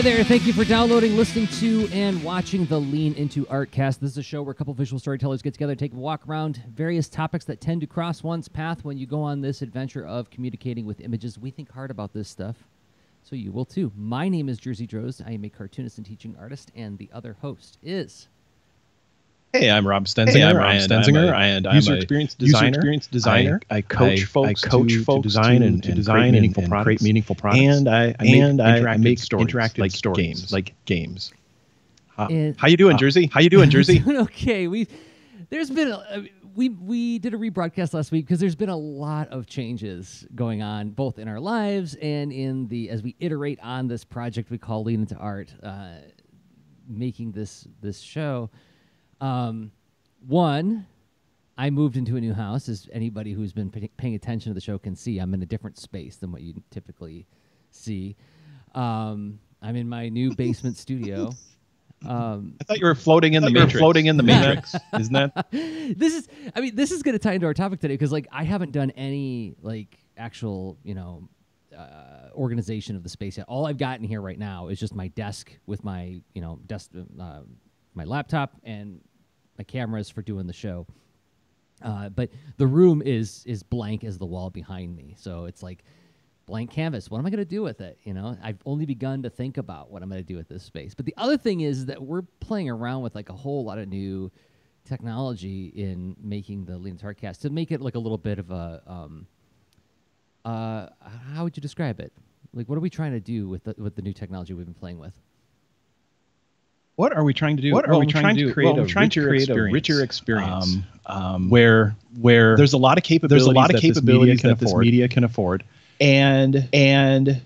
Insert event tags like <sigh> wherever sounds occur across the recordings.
Hi there. Thank you for downloading, listening to, and watching the Lean Into Artcast. This is a show where a couple visual storytellers get together, take a walk around various topics that tend to cross one's path when you go on this adventure of communicating with images. We think hard about this stuff, so you will too. My name is Jerzy Drozd. I am a cartoonist and teaching artist, and the other host is. Hey, I'm Rob Stenzinger. Hey, I'm Rob and Stenzinger, I'm a and I'm user a experience user experience designer. I, I coach I- folks, I coach to, folks to design to- and, to and design create and- meaningful and products. create meaningful products. And I, I And make I- I make stories, interactive like stories, games, like games. How, And- how you doing, Jerzy? How you doing, <laughs> Jerzy? Doing <laughs> okay. We there's been a, uh, we we did a rebroadcast last week because there's been a lot of changes going on both in our lives and in the as we iterate on this project we call Lean into Art, uh, making this this show. Um, one, I moved into a new house. As anybody who's been pay- paying attention to the show can see, I'm in a different space than what you typically see. Um, I'm in my new basement <laughs> studio. Um, I thought you were floating in the thought matrix. floating in the matrix. Isn't that? <laughs> this is i mean this is going to tie into our topic today because like i haven't done any like actual you know uh, organization of the space yet all i've got in here right now is just my desk with my you know desk uh, my laptop and my cameras for doing the show. Uh, but the room is is blank as the wall behind me. So it's like blank canvas. What am i going to do with it? You know i've only begun to think about what i'm going to do with this space. But the other thing is that we're playing around with like a whole lot of new technology in making the lean Tartcast to make it like a little bit of a um, uh, how would you describe it? Like what are we trying to do with the, with the new technology we've been playing with What are we trying to do? What are Well, we we're trying to create well, a we're trying to create a richer experience Um, um, where where there's a lot of capabilities. there's a lot of that this capabilities media can that this afford. media can afford, and and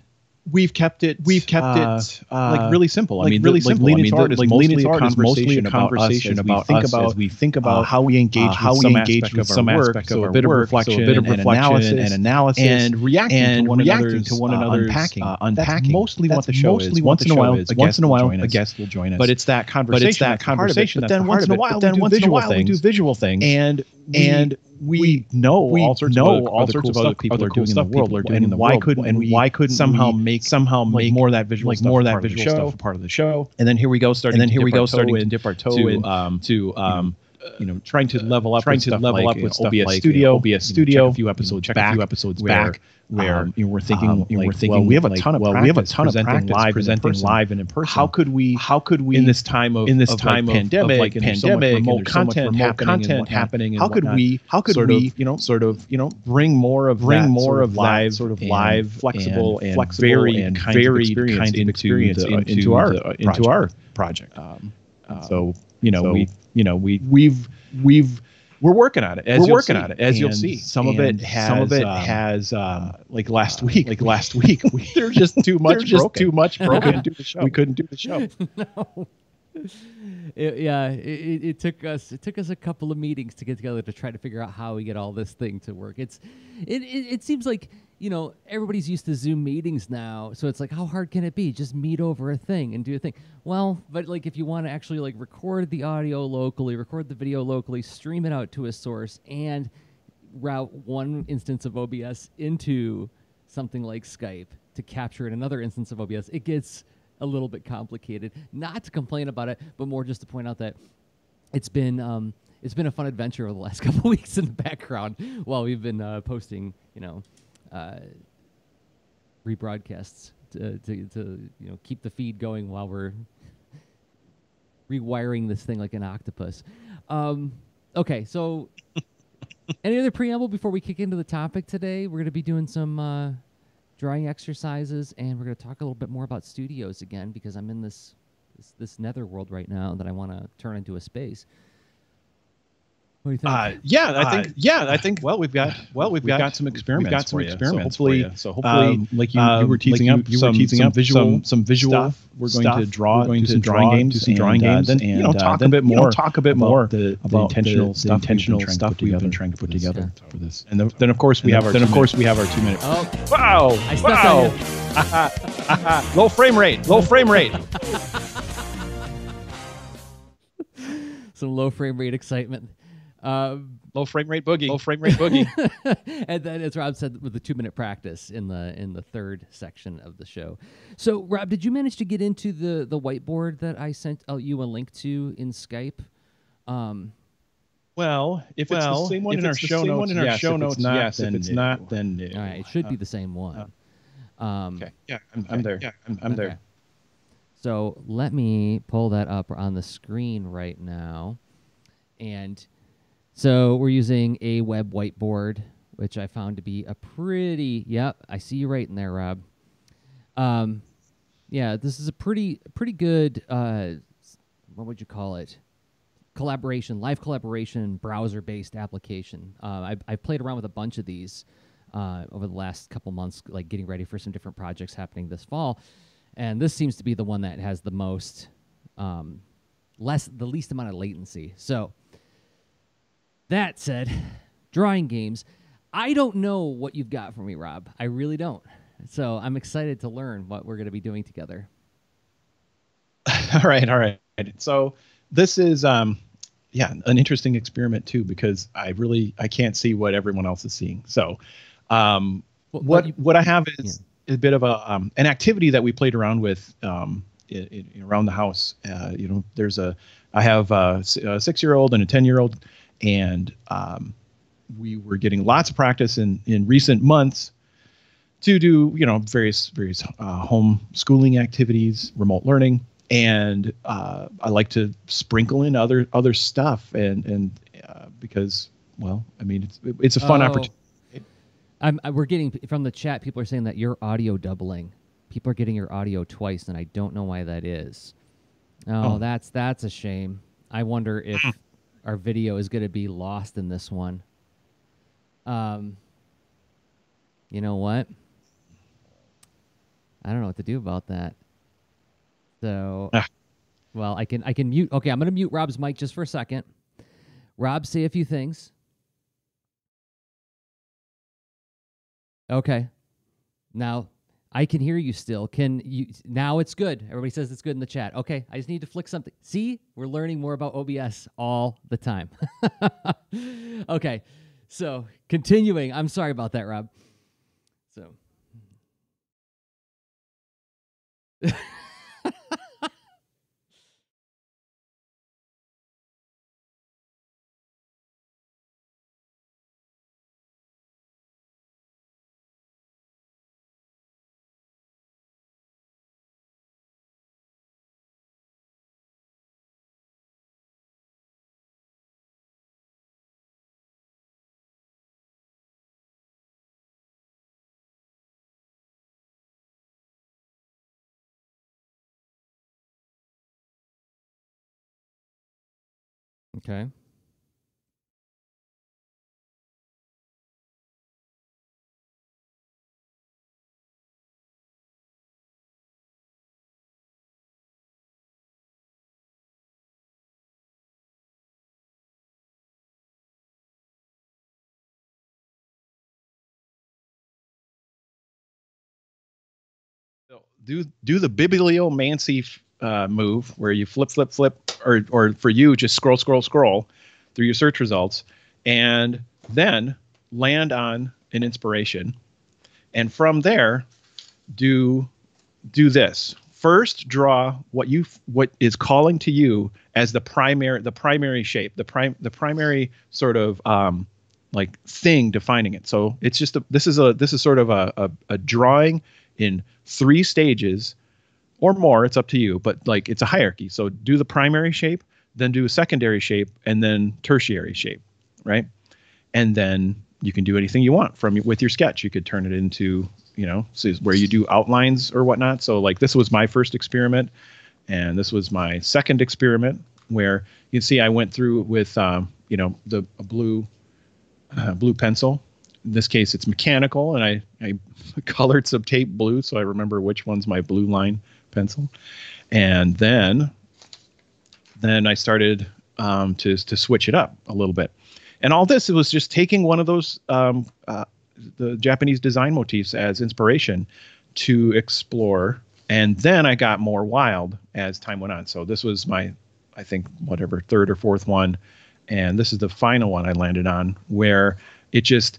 we've kept it we've kept uh, it uh, like really simple. I like mean, really the- like simple. Lean I mean, Art is like mostly Lean a Art is mostly a conversation about us as we about think about as we think about uh, how we engage uh, with how we some engage aspect with of some our work, aspect so of a bit of work, reflection, so a bit of and reflection analysis, and analysis, and reacting and to one reacting to one another's unpacking. uh, That's unpacking. mostly what the show mostly is. Once in a while, a Once guest in a will while, join a us. guest will join us. But it's that conversation. but it's that that's the part of it. conversation. But then once in a while, then once in a while, we do visual things, and and we know we all sorts know of all other sorts cool of stuff other people other are cool doing in the world. are doing and in the why world. couldn't And we why couldn't somehow make somehow like make more of that visual like more of that visual stuff a part of the show? And then here we go starting. And then here we go starting to dip our toe to, in um, to um, you know, trying to level up, trying to level like, up with know, stuff OBS like Studio, OBS you know, Studio. check a few episodes check back, a few episodes where, back, where um, you know, we're thinking, um, you know, like, we're thinking, well, we have a ton of well, we have a ton of presenting practice live and in presenting live and in person. How could we? How could we in this time of in this of, time like, of pandemic, of, like, and pandemic, so remote and so content remote happening and content whatnot, happening and how could we? How could we? you know, sort of you know, bring more of bring more of live, sort of live, flexible, and and flexible varied and of varied experience of into experience into, into our into our project. Um, so you know so, we you know we we've we've we're working on it. As we're working see. on it as you'll see. Some of it has some of it um, has um, like last uh, week. like last <laughs> week we <laughs> there's <laughs> just too much. there's just broken. too much We broken. couldn't do the show. we couldn't do the show. no. It, yeah, it, it, it took us it took us a couple of meetings to get together to try to figure out how we get all this thing to work. It's it, it, it seems like you know everybody's used to Zoom meetings now, so it's like how hard can it be? Just meet over a thing and do a thing. Well, but like if you want to actually like record the audio locally, record the video locally, stream it out to a source, and route one instance of OBS into something like Skype to capture it in another instance of OBS, it gets a little bit complicated. Not to complain about it, but more just to point out that it's been um, it's been a fun adventure over the last <laughs> couple weeks in the background while we've been uh, posting, you know, uh, rebroadcasts to, to, to you know keep the feed going while we're rewiring this thing like an octopus. Um, okay, so <laughs> any other preamble before we kick into the topic today? We're going to be doing some uh, drawing exercises, and we're going to talk a little bit more about studios again because I'm in this this, this nether world right now that I want to turn into a space. What do you think? Uh, yeah, I Uh, think. yeah, I think. <sighs> Well, we've got. Well, we've, We've got some experiments We've got some for you. So experiments. hopefully- for you. So hopefully, um, like you, um, you were like teasing you- up, you were some, teasing some up visual, some- some visual. stuff, we're going to draw, We're going do to some draw, drawing do games, some drawing and, uh, games, then and, you know uh, talk then, a bit you know, more, talk a bit about more the, the intentional the- the stuff, intentional we've been stuff trying we've to been put trying to put together together for this. And then, then of course we have our. then of two course we have our two minute. oh, Wow! Wow! <laughs> low frame rate. Low frame rate. <laughs> some low frame rate excitement. Um, Low frame rate boogie. Low frame rate boogie. <laughs> and then, as Rob said, with the two minute practice in the in the third section of the show. So, Rob, did you manage to get into the the whiteboard that I sent out you a link to in Skype? Um, Well, if it's Well, the same one in our show notes, in our yes. show if notes, it's not, yes. If then it's no. not, then no. all right, it should be the same one. Um, Okay. Yeah, I'm, I'm there. Yeah, I'm, I'm okay. there. So let me pull that up on the screen right now. And so we're using a web whiteboard, which I found to be a pretty, yep, I see you right in there, Rob. Um, yeah, this is a pretty, pretty good, uh, what would you call it? Collaboration, live collaboration, browser based application. Uh, I've, I've played around with a bunch of these uh, over the last couple months, like getting ready for some different projects happening this fall and this seems to be the one that has the most um, less the least amount of latency so that said drawing games i don't know what you've got for me rob i really don't so i'm excited to learn what we're going to be doing together <laughs> all right, all right. So this is um yeah, an interesting experiment too because I really I can't see what everyone else is seeing. So um Well, what you- what I have is a bit of a um, an activity that we played around with um i i around the house. Uh, you know, there's a I have a six year old and a ten year old, and um, we were getting lots of practice in in recent months to do you know various various uh, home schooling activities, remote learning, and uh, I like to sprinkle in other other stuff and and uh, because well I mean it's it's a fun Oh. opportunity. I'm, I, we're getting from the chat people are saying that you're audio doubling people are getting your audio twice and i don't know why that is oh, Oh. that's that's a shame i wonder if our video is going to be lost in this one. Um you know what? I don't know what to do about that. So Ah. well i can i can mute okay i'm going to mute rob's mic just for a second. Rob say a few things. Okay. Now I can hear you still. Can you now it's good. Everybody says it's good in the chat. Okay. I just need to flick something. See? We're learning more about OBS all the time. <laughs> okay. So, continuing. I'm sorry about that, Rob. So <laughs> Okay. do do the bibliomancy uh, move where you flip flip flip or or for you just scroll scroll scroll through your search results and then land on an inspiration. And from there do do this. First draw what you what is calling to you as the primary the primary shape the prime the primary sort of um like thing defining it. So it's just a this is a this is sort of a, a, a drawing in three stages or more it's up to you but like it's a hierarchy. So do the primary shape then do a secondary shape and then tertiary shape right? And then you can do anything you want from with your sketch. You could turn it into you know where you do outlines or whatnot. So like this was my first experiment and this was my second experiment where you see i went through with um, you know the a blue uh, blue pencil. In this case it's mechanical and i i <laughs> colored some tape blue so i remember which one's my blue line pencil. And then then i started um, to to switch it up a little bit. And all this it was just taking one of those um, uh, the japanese design motifs as inspiration to explore. And then i got more wild as time went on. So this was my i think whatever third or fourth one. And this is the final one I landed on, where it just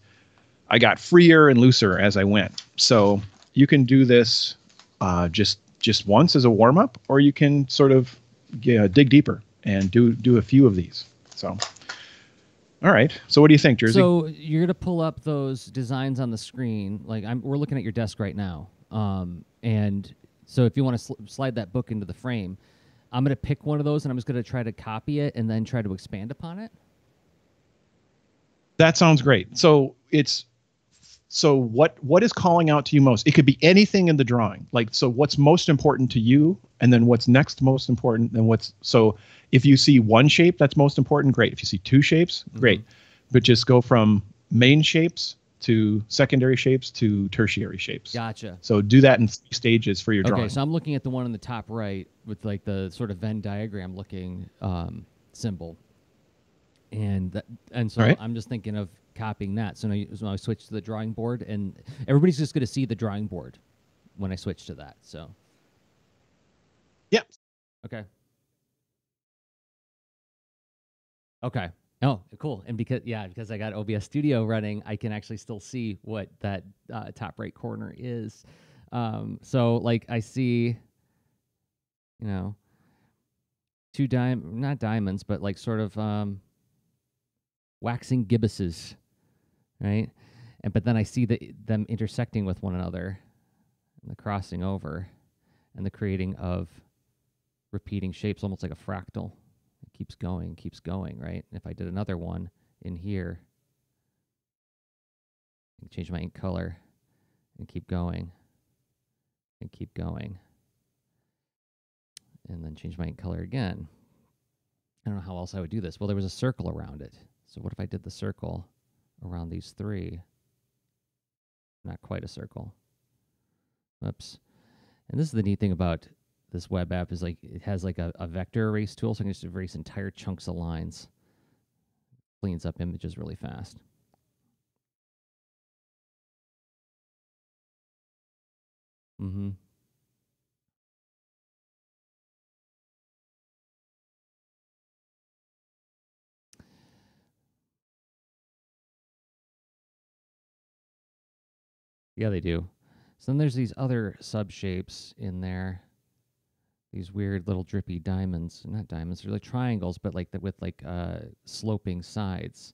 I got freer and looser as I went. So you can do this uh, just just once as a warm up, or you can sort of yeah, dig deeper and do do a few of these. So, all right. So what do you think, Jerzy? So you're gonna pull up those designs on the screen. Like I'm, we're looking at your desk right now. Um, and so if you want to sl- slide that book into the frame, I'm gonna pick one of those and I'm just gonna try to copy it and then try to expand upon it. That sounds great. So it's so what what is calling out to you most? It could be anything in the drawing. Like so what's most important to you and then what's next most important and what's so if you see one shape that's most important, great. If you see two shapes, great. But just go from main shapes to secondary shapes to tertiary shapes. Gotcha. So do that in three stages for your drawing. Okay, drawing. so I'm looking at the one in the top right with like the sort of Venn diagram looking um, symbol, and that, and so right. I'm just thinking of copying that. So now, you, so now I switch to the drawing board, and everybody's just going to see the drawing board when I switch to that. So Yep. okay, okay. Oh, cool. And because yeah, because I got OBS Studio running, I can actually still see what that uh, top right corner is. Um, so like I see, you know, two dime not diamonds, but like sort of um, waxing gibbuses, right? And but then I see the, them intersecting with one another, and the crossing over, and the creating of repeating shapes, almost like a fractal. It keeps going, keeps going, right? And if I did another one in here, change my ink color and keep going and keep going. And then change my ink color again. I don't know how else I would do this. Well, there was a circle around it. So what if I did the circle around these three? Not quite a circle. Oops. And this is the neat thing about this web app is like it has like a, a vector erase tool, so I can just erase entire chunks of lines. Cleans up images really fast. Mm-hmm. Yeah, they do. So then there's these other sub shapes in there. These weird little drippy diamonds. Not diamonds, they're like triangles, but like the, with like uh, sloping sides.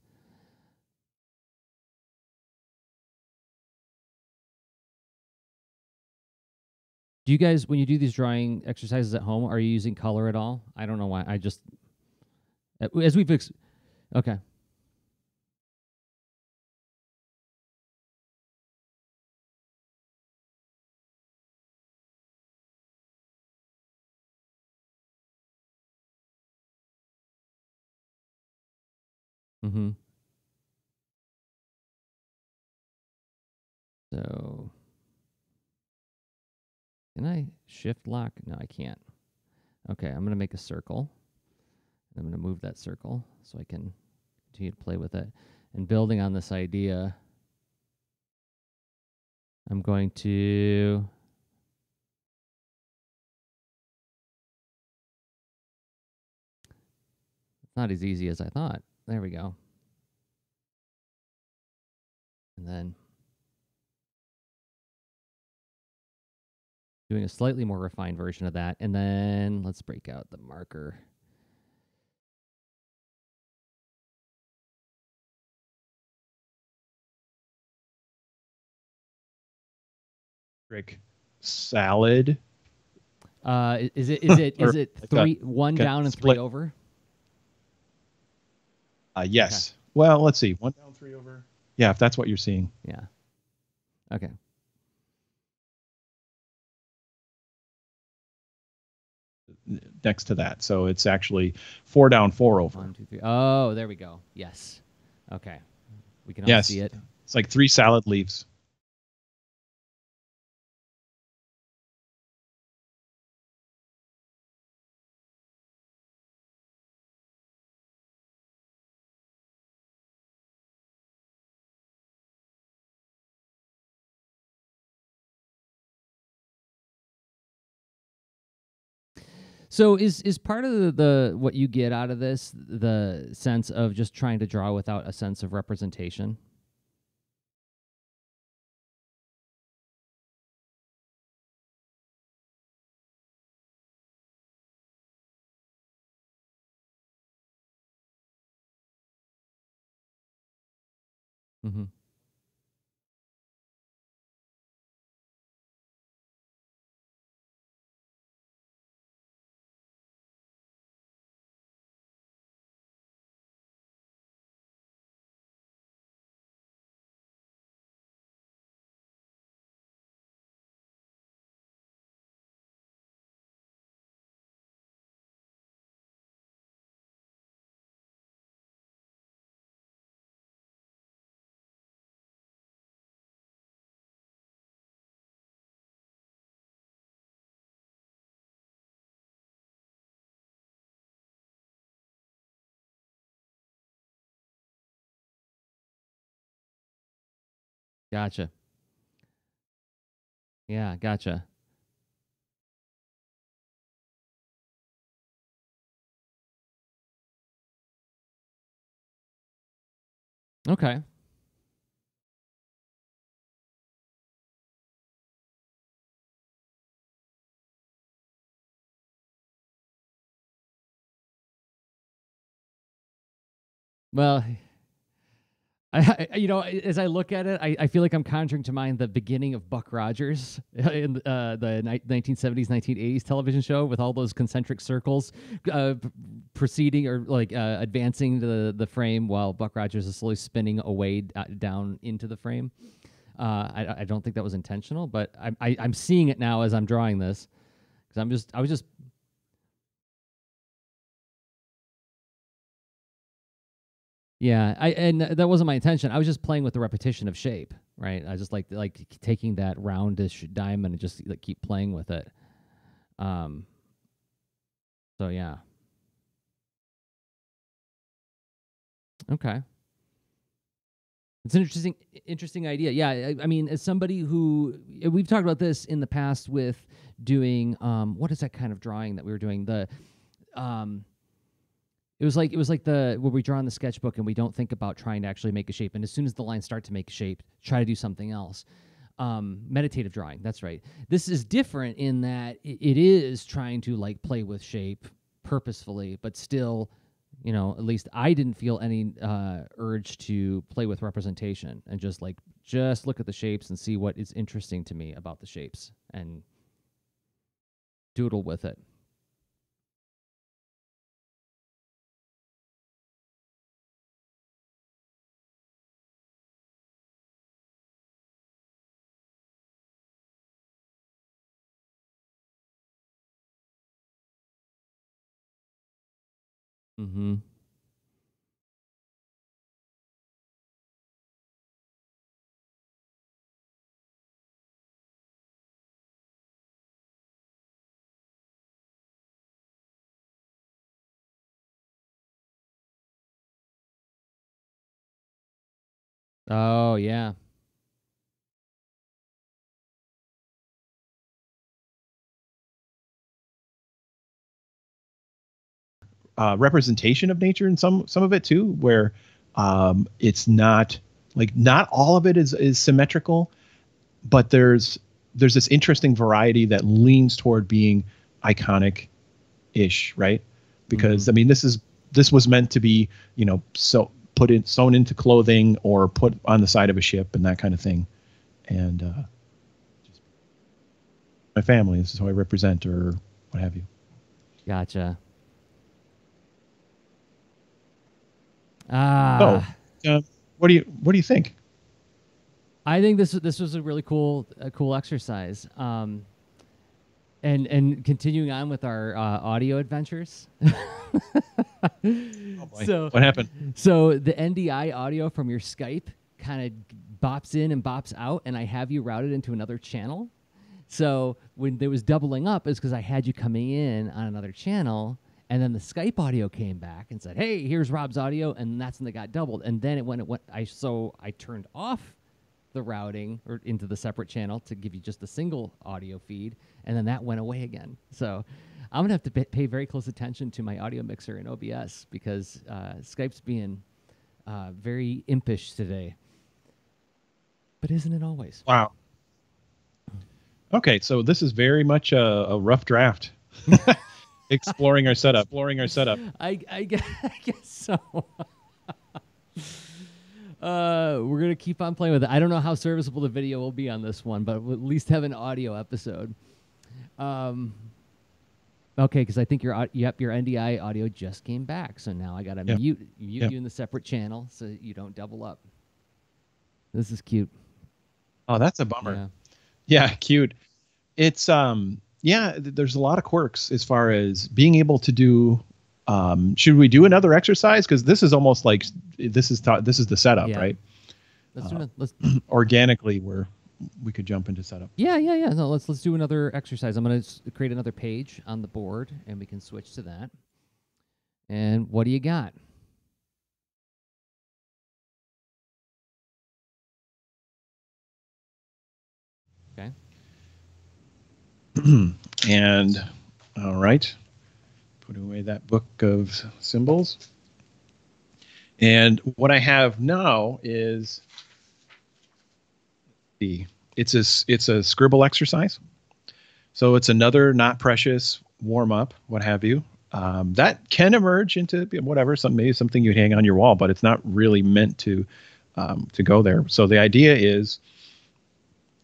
Do you guys, when you do these drawing exercises at home, are you using color at all? I don't know why. I just, as we've, ex- okay. Mm-hmm. So, can I shift lock? No, I can't. Okay, I'm to make a circle. I'm to move that circle so I can continue to play with it. And building on this idea, I'm going to It's not as easy as I thought. There we go. And then doing a slightly more refined version of that. And then let's break out the marker. Rick, salad. Uh, is it is it is <laughs> it three one down and split. three over? Uh, yes. Well, let's see. One down, three over. Yeah, if that's what you're seeing. Yeah. Okay. next to that. So it's actually four down, four over. One, two, three. Oh, there we go. Yes. Okay. We can all Yes. see it. It's like three salad leaves. So is is part of the, the what you get out of this the sense of just trying to draw without a sense of representation? Mm-hmm. Gotcha. Yeah, gotcha. Okay. Well, I, you know, as I look at it, I, I feel like I'm conjuring to mind the beginning of Buck Rogers <laughs> in uh, the ni- 1970s, 1980s television show with all those concentric circles uh, proceeding or like uh, advancing the the frame while Buck Rogers is slowly spinning away d- uh, down into the frame. Uh, I, I don't think that was intentional, but I, I'm seeing it now as I'm drawing this because I'm just I was just Yeah, I and that wasn't my intention. I was just playing with the repetition of shape, right? I just like like taking that roundish diamond and just like keep playing with it. Um. So yeah. Okay. It's an interesting interesting idea. Yeah, I, I mean, as somebody who we've talked about this in the past with doing um what is that kind of drawing that we were doing the um it was like it was like the where we draw in the sketchbook and we don't think about trying to actually make a shape. And as soon as the lines start to make a shape, try to do something else. Um, meditative drawing. That's right. This is different in that it, is trying to like play with shape purposefully, but still, you know, at least I didn't feel any uh, urge to play with representation and just like just look at the shapes and see what is interesting to me about the shapes and doodle with it. Mm-hmm. Oh yeah. Uh, representation of nature in some some of it too, where um, it's not like not all of it is is symmetrical, but there's there's this interesting variety that leans toward being iconic ish, right? Because mm-hmm. I mean this is this was meant to be, you know, so put in sewn into clothing or put on the side of a ship and that kind of thing. And uh, my family, this is who I represent or what have you. Gotcha. Ah. So, uh, what do you what do you think? I think this this was a really cool a cool exercise. Um, and and continuing on with our uh, audio adventures. oh <laughs> so what happened? So the NDI audio from your Skype kind of bops in and bops out, and I have you routed into another channel. So when there was doubling up, is because I had you coming in on another channel, and then the Skype audio came back and said, "Hey, here's Rob's audio," and that's when they got doubled. And then it went, it went. I so I turned off the routing or into the separate channel to give you just a single audio feed, and then that went away again. So I'm gonna have to pay very close attention to my audio mixer in OBS because uh, Skype's being uh, very impish today. But isn't it always? Wow. Okay, so this is very much a, a rough draft. <laughs> Exploring our setup. Exploring our setup. I, I, guess, <laughs> I guess so. <laughs> uh, we're gonna keep on playing with it. I don't know how serviceable the video will be on this one, but we'll at least have an audio episode. Um, okay, because I think your au- yep your NDI audio just came back, so now I gotta Yep. mute mute Yep. you in the separate channel so you don't double up. This is cute. Oh, that's a bummer. Yeah. Yeah, cute. It's um yeah, there's a lot of quirks as far as being able to do um should we do another exercise cuz this is almost like this is ta- this is the setup, Yeah. right? Let's Uh, do it. Let's <clears throat> Organically we're we could jump into setup. Yeah, yeah, yeah. No, let's let's do another exercise. I'm gonna s- create another page on the board, and we can switch to that. And what do you got? <clears throat> and all right. Put away that book of symbols. And what I have now is the it's a it's a scribble exercise. So it's another not precious warm up, what have you. Um, that can emerge into whatever, some maybe something you'd hang on your wall, but it's not really meant to um, to go there. So the idea is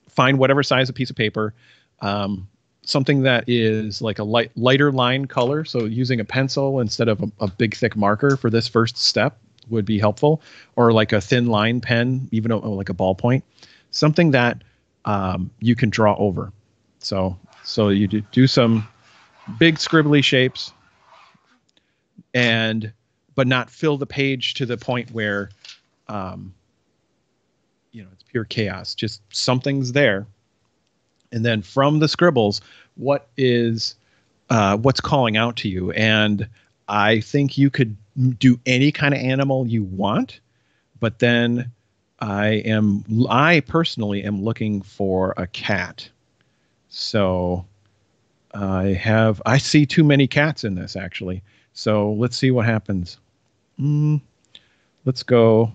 find whatever size of piece of paper, um, something that is like a light lighter line color. So using a pencil instead of a, a big thick marker for this first step would be helpful, or like a thin line pen, even a, like a ballpoint, something that um, you can draw over. So so you do, do some big scribbly shapes, and but not fill the page to the point where um, you know it's pure chaos. Just something's there, and then from the scribbles, what is uh, what's calling out to you? And I think you could do any kind of animal you want, but then I am I personally am looking for a cat. So I have I see too many cats in this actually. So let's see what happens. Mm, let's go,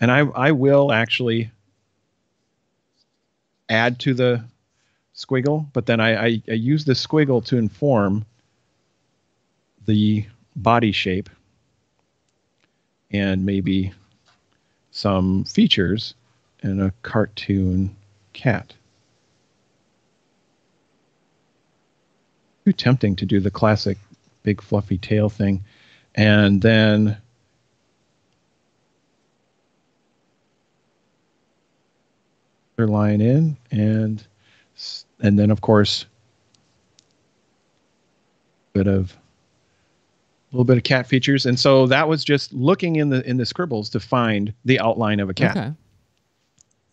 and I I will actually add to the squiggle, but then I, I, I use the squiggle to inform the body shape and maybe some features in a cartoon cat. Too tempting to do the classic big fluffy tail thing. And then line in and and then of course bit of a little bit of cat features. And so that was just looking in the in the scribbles to find the outline of a cat. Okay.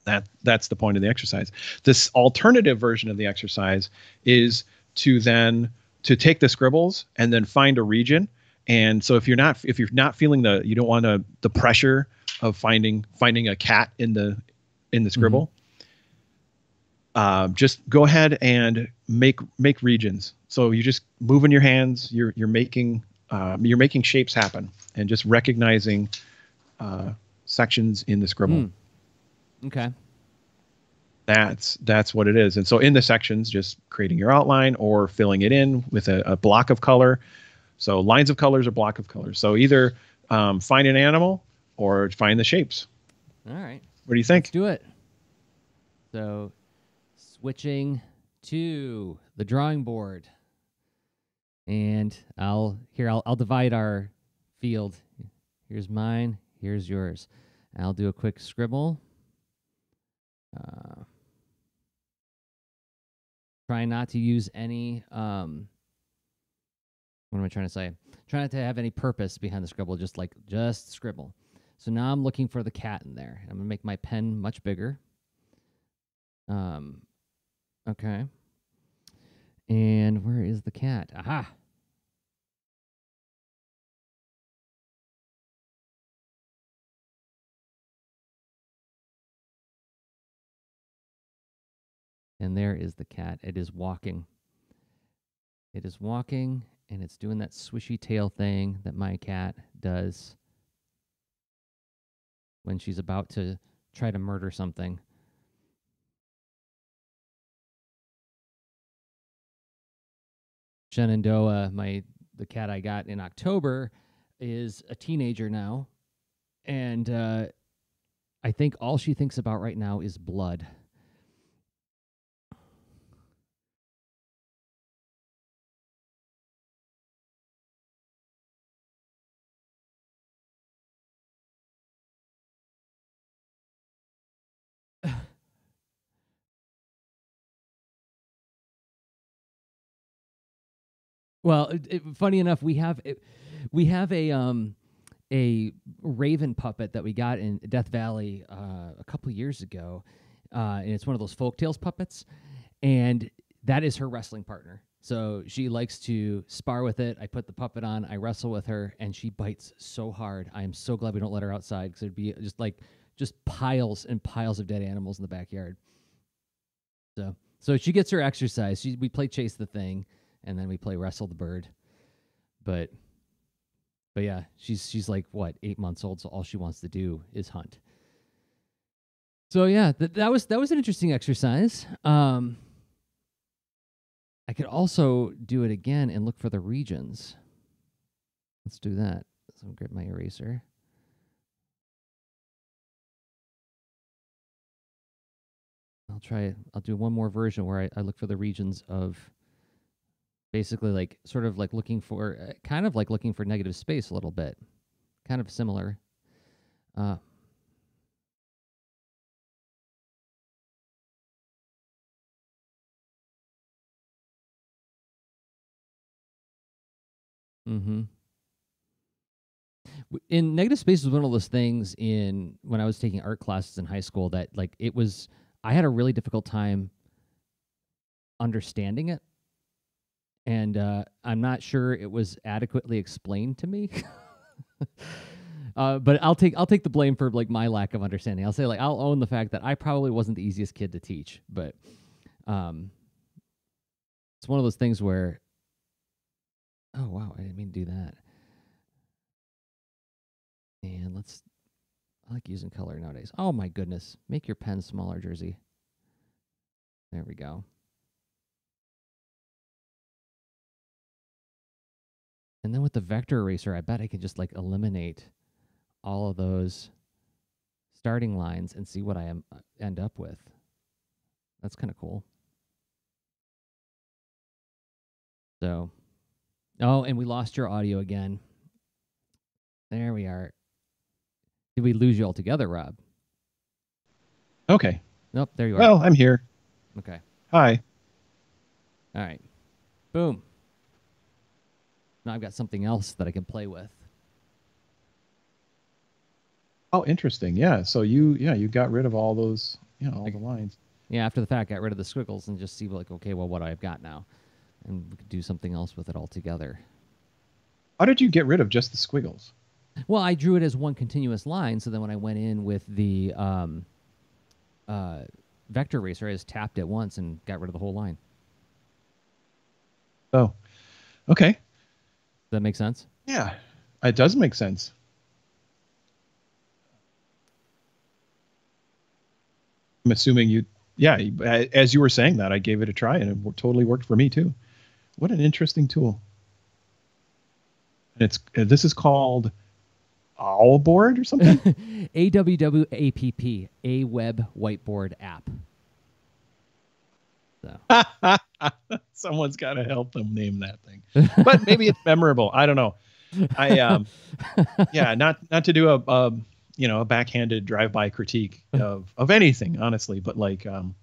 that that's the point of the exercise. This alternative version of the exercise is to then to take the scribbles and then find a region. And so if you're not if you're not feeling the you don't want to the pressure of finding finding a cat in the in the scribble mm-hmm. Um, just go ahead and make make regions so you're just moving your hands you're you're making um, you're making shapes happen and just recognizing uh, sections in the scribble Hmm. Okay. that's that's what it is and so in the sections just creating your outline or filling it in with a, a block of color so lines of colors or block of colors so either um, find an animal or find the shapes All right. what do you Let's think do it. So, switching to the drawing board, and I'll here I'll I'll divide our field. Here's mine. Here's yours. I'll do a quick scribble. Uh, try not to use any um. What am I trying to say? Try not to have any purpose behind the scribble. Just like just scribble. So now I'm looking for the cat in there. I'm gonna make my pen much bigger. Um, okay. And where is the cat? Aha! And there is the cat. It is walking. It is walking and it's doing that swishy tail thing that my cat does when she's about to try to murder something. Shenandoah, my the cat I got in October, is a teenager now, and uh, I think all she thinks about right now is blood. Well, it, it, funny enough, we have it, we have a um a raven puppet that we got in Death Valley uh, a couple years ago, uh, and it's one of those folktales puppets, and that is her wrestling partner. So she likes to spar with it. I put the puppet on, I wrestle with her, and she bites so hard. I am so glad we don't let her outside because it'd be just like just piles and piles of dead animals in the backyard. So so she gets her exercise. She, we play chase the thing and then we play wrestle the bird. But but yeah, she's she's like what eight months old, so all she wants to do is hunt. So yeah, that that was that was an interesting exercise. Um, I could also do it again and look for the regions. Let's do that. So I'll grab my eraser. I'll try. I'll do one more version where I, I look for the regions of basically like sort of like looking for uh, kind of like looking for negative space a little bit. Kind of similar. Uh, mm-hmm. In negative space was one of those things in when i was taking art classes in high school that like it was i had a really difficult time understanding it and uh, I'm not sure it was adequately explained to me. <laughs> uh, but I'll take I'll take the blame for like my lack of understanding. I'll say like I'll own the fact that I probably wasn't the easiest kid to teach, but um, it's one of those things where, oh wow, I didn't mean to do that. And let's, I like using color nowadays. Oh my goodness, make your pen smaller, Jerzy. There we go. And then with the vector eraser, I bet I can just like eliminate all of those starting lines and see what I am, uh, end up with. That's kind of cool. So, oh, and we lost your audio again. There we are. Did we lose you altogether, Rob? Okay. Nope, there you are. Well, I'm here. Okay. Hi. All right. Boom. Now I've got something else that I can play with. Oh, interesting. Yeah. So you, yeah, you got rid of all those, you know, all the lines. Yeah. After the fact, got rid of the squiggles and just see like, okay, well, what I've got now, and we could do something else with it altogether. How did you get rid of just the squiggles? Well, I drew it as one continuous line. So then when I went in with the um, uh, vector eraser, I just tapped it once and got rid of the whole line. Oh, okay that make sense? Yeah, it does make sense. I'm assuming you, yeah, as you were saying that, I gave it a try and it totally worked for me too. What an interesting tool. And it's uh, this is called Owlboard or something. <laughs> A W W A P P, a web whiteboard app. So. <laughs> Someone's got to help them name that thing. But maybe it's memorable. I don't know. I um, <laughs> yeah, not not to do a, a you know a backhanded drive-by critique <laughs> of of anything, honestly, but like um,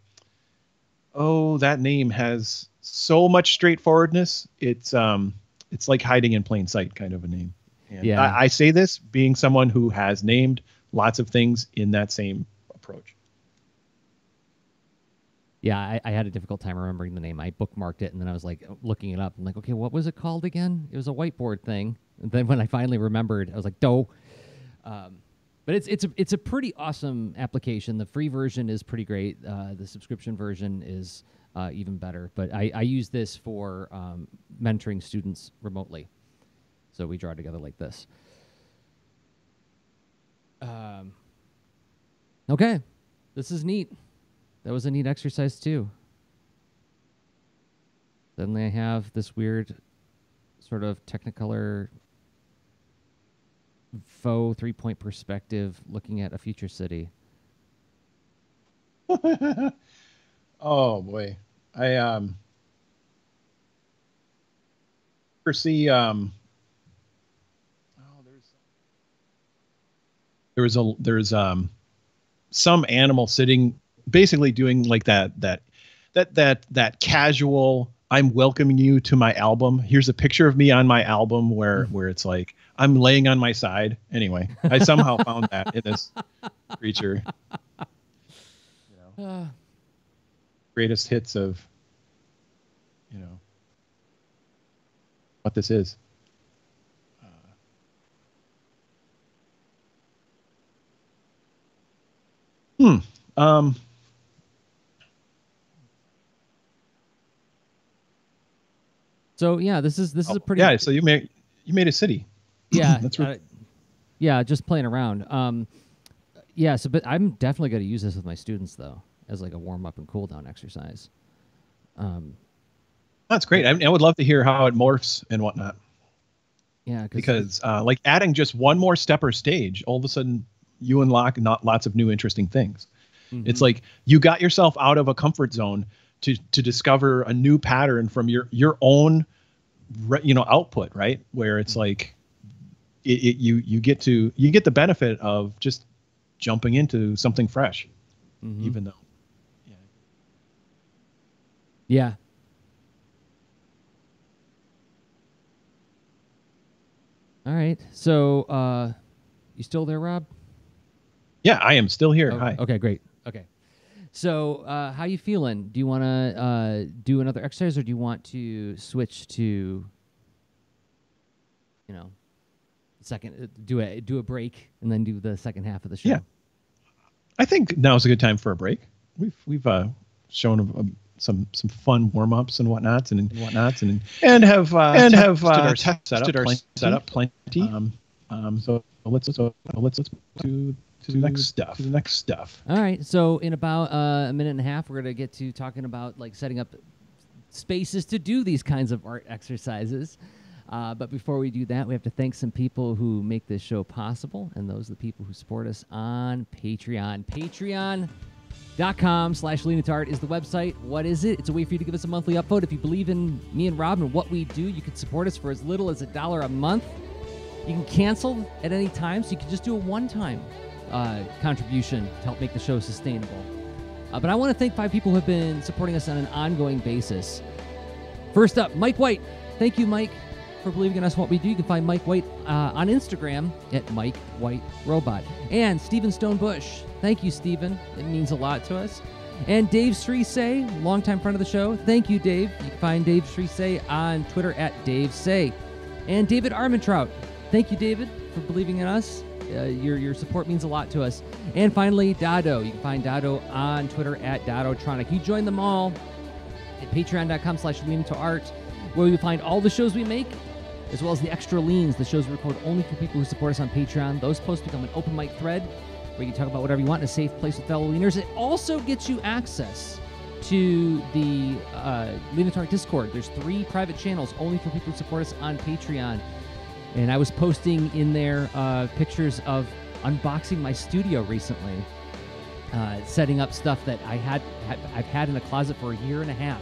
oh, that name has so much straightforwardness. It's um, it's like hiding in plain sight kind of a name. And yeah, I, I say this being someone who has named lots of things in that same approach yeah, I, I, had a difficult time remembering the name. I bookmarked it and then I was like looking it up. I'm like, okay, what was it called again? It was a whiteboard thing. And then when I finally remembered, I was like, "Doe." Um, but it's it's a it's a pretty awesome application. The free version is pretty great. Uh, the subscription version is uh, even better. But I, I use this for um, mentoring students remotely. So we draw together like this. Um, okay, this is neat. That was a neat exercise too. Then they have this weird sort of Technicolor faux three point perspective looking at a future city. <laughs> oh boy. I um see um oh there's there was a there's um some animal sitting basically doing like that that that that that casual I'm welcoming you to my album. Here's a picture of me on my album where hmm. where it's like I'm laying on my side. Anyway, I somehow <laughs> found that in this creature. You know, uh. <sighs> greatest hits of you know what this is. Uh, hmm. Um. So yeah, this is this is a pretty yeah. So you made you made a city. Yeah, <laughs> that's right. Uh, yeah, just playing around. Um, yeah. So, but I'm definitely going to use this with my students though, as like a warm up and cool down exercise. Um, that's great. I, I would love to hear how it morphs and whatnot. Yeah, because uh, like adding just one more step or stage, all of a sudden you unlock not lots of new interesting things. Mm-hmm. It's like you got yourself out of a comfort zone to to discover a new pattern from your your own you know output right? Where it's like it, it, you you get to you get the benefit of just jumping into something fresh mm-hmm. even though. Yeah. Yeah. All right. So uh you still there rob? Yeah i am still here. Oh, hi. okay great so, uh, how you feeling? Do you want to uh, do another exercise, or do you want to switch to, you know, second uh, do a do a break and then do the second half of the show? Yeah, I think now is a good time for a break. We've we've uh, shown a, a, some some fun warm ups and whatnots and, and whatnots and and have uh, and have uh, our tested our plenty, set up plenty. Um, um, so let's so let's let's do to the next stuff. To the next stuff. All right. So in about uh, a minute and a half, we're gonna get to talking about like setting up spaces to do these kinds of art exercises. Uh, but before we do that, we have to thank some people who make this show possible, and those are the people who support us on Patreon. Patreon.com slash Leanintoart is the website. What is it? It's a way for you to give us a monthly upvote. If you believe in me and Rob and what we do, you can support us for as little as a dollar a month. You can cancel at any time, so you can just do it one time uh, contribution to help make the show sustainable. Uh, but I want to thank five people who have been supporting us on an ongoing basis. First up, Mike White. Thank you, Mike, for believing in us what we do. You can find Mike White uh, on Instagram at Mike White Robot. And Stephen Stone Bush. Thank you, Stephen. It means a lot to us. And Dave Sri Seah, longtime friend of the show. Thank you, Dave. You can find Dave Sri Seah on Twitter at Dave Seah. And David Armantrout. Thank you, David, for believing in us. Uh, your your support means a lot to us. And finally, Dado. You can find Dado on Twitter at Dadotronic. You join them all at patreon.com slash lean to art, where you find all the shows we make, as well as the extra leans, the shows we record only for people who support us on Patreon. Those posts become an open mic thread where you can talk about whatever you want in a safe place with fellow leaners. It also gets you access to the uh, Lean to Art Discord. There's three private channels only for people who support us on Patreon. And I was posting in there uh, pictures of unboxing my studio recently, uh, setting up stuff that I had, had I've had in the closet for a year and a half.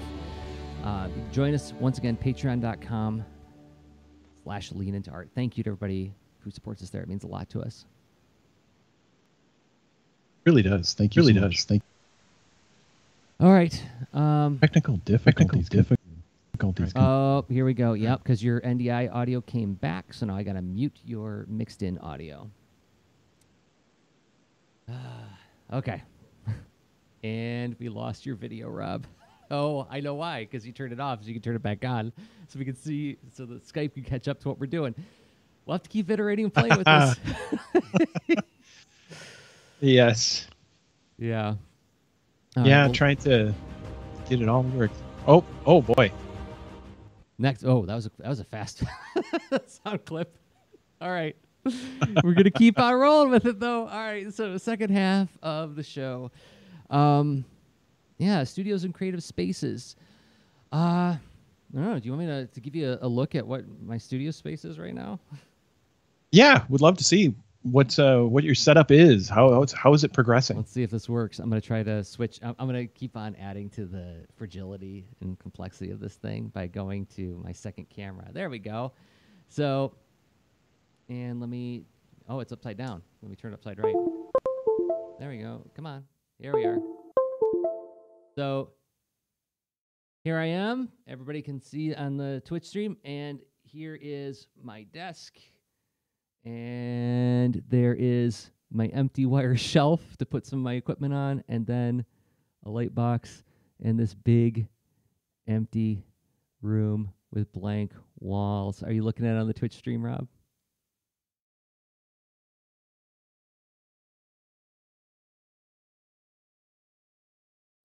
Uh, join us once again, patreon.com slash lean into art. Thank you to everybody who supports us there. It means a lot to us. really does. Thank you. Really so does. Much. Thank you. All right. Um, technical difficulties. Technical difficulties. Oh, here we go. Yep, because your NDI audio came back, so now I gotta mute your mixed in audio. <sighs> okay. <laughs> and we lost your video, Rob. <laughs> Oh, I know why. Because you turned it off, so you can turn it back on, so we can see, so the Skype can catch up to what we're doing. We'll have to keep iterating and playing with this. <laughs> Yes. Yeah. yeah, trying to get it all worked. Oh, oh boy. Next, oh, that was a that was a fast <laughs> sound clip. All right, we're gonna keep on rolling with it though. All right, so second half of the show, um, yeah, studios and creative spaces. Uh, I don't know. Do you want me to, to give you a, a look at what my studio space is right now? Yeah, would love to see what uh, what your setup is. How how is it progressing? Let's see if this works. I'm to try to switch. I'm, I'm to keep on adding to the fragility and complexity of this thing by going to my second camera. There we go. So, and let me. Oh, it's upside down. Let me turn it upside right. There we go. Come on. Here we are. So here I am. Everybody can see on the Twitch stream, and here is my desk and there is my empty <laughs> wire shelf to put some of my equipment on, and then a light box and this big empty room with blank walls. Are you looking at it on the Twitch stream, Rob?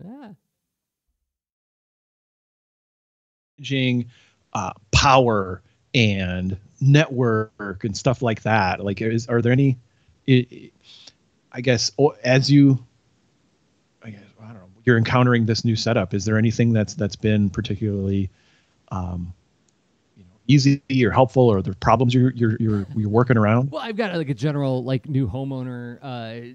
Yeah. Uh, power and network and stuff like that. Like is are there any i guess as you i guess i don't know you're encountering this new setup is there anything that's that's been particularly um you know easy or helpful or the problems you're you're you're, you're working around? Well i've got like a general like new homeowner uh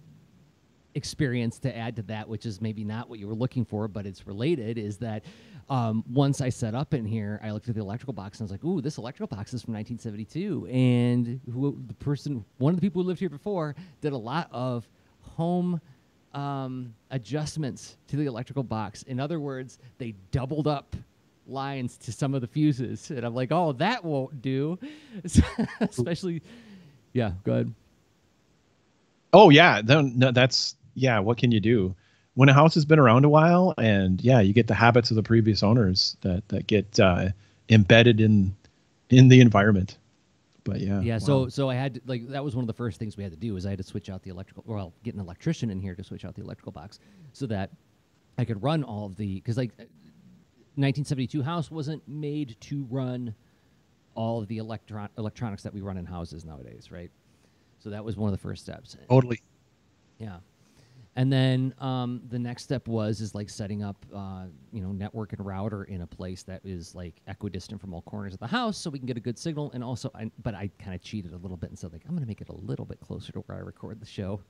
experience to add to that which is maybe not what you were looking for but it's related is that um, once I set up in here, I looked at the electrical box and I was like, "Ooh, this electrical box is from 1972." And who, the person, one of the people who lived here before, did a lot of home um, adjustments to the electrical box. In other words, they doubled up lines to some of the fuses, and I'm like, "Oh, that won't do." <laughs> Especially, yeah. Go ahead. Oh yeah, no, that's yeah. What can you do? When a house has been around a while and yeah you get the habits of the previous owners that that get uh, embedded in in the environment. But yeah. Yeah wow. so so i had to, like that was one of the first things we had to do is i had to switch out the electrical well get an electrician in here to switch out the electrical box so that i could run all of the because like 1972 house wasn't made to run all of the electron electronics that we run in houses nowadays right? So that was one of the first steps. Totally. Yeah and then um, the next step was is like setting up uh, you know network and router in a place that is like equidistant from all corners of the house so we can get a good signal. And also I, but i kind of cheated a little bit and said like i'm going to make it a little bit closer to where i record the show.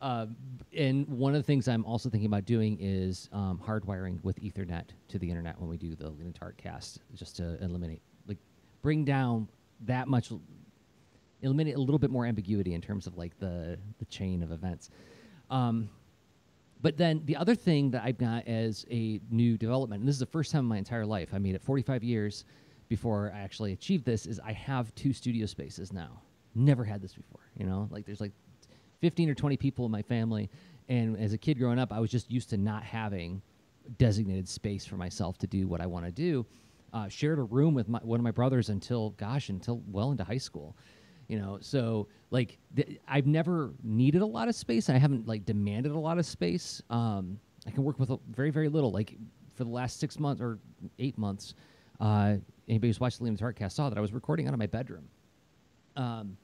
Uh, <laughs> and one of the things i'm also thinking about doing is um, hardwiring with ethernet to the internet when we do the leaning cast just to eliminate like bring down that much eliminate a little bit more ambiguity in terms of like the the chain of events. Um, but then the other thing that I've got as a new development, and this is the first time in my entire life, I made it 45 years before I actually achieved this, is I have two studio spaces now. Never had this before, you know? Like there's like 15 or 20 people in my family. And as a kid growing up, I was just used to not having designated space for myself to do what I want to do. Uh, shared a room with my, one of my brothers until, gosh, until well into high school you know so like th- i've never needed a lot of space i haven't like demanded a lot of space. Um, i can work with a, very very little. Like for the last six months or eight months uh, anybody who's watched the Liam Tartcast saw that i was recording out of my bedroom. Um,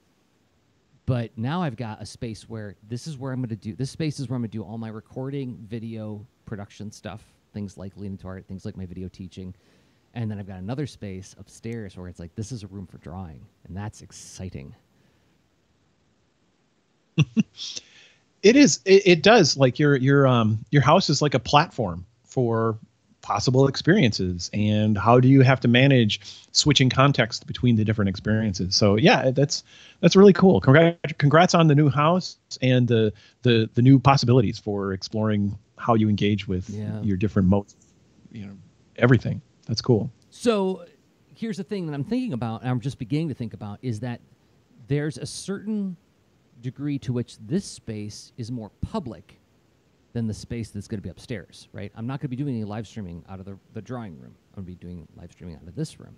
but now i've got a space where this is where i'm going to do this space is where i'm going to do all my recording video production stuff things like leaning to art things like my video teaching and then I've got another space upstairs where it's like this is a room for drawing, and that's exciting. <laughs> it is. It, it, does. Like your your um your house is like a platform for possible experiences, and how do you have to manage switching context between the different experiences? So yeah, that's that's really cool. Congrats, congrats on the new house and the the the new possibilities for exploring how you engage with yeah. your different modes. You know everything. That's cool. So here's the thing that I'm thinking about, and I'm just beginning to think about, is that there's a certain degree to which this space is more public than the space that's going to be upstairs, right? I'm not going to be doing any live streaming out of the, the drawing room. I'm going to be doing live streaming out of this room.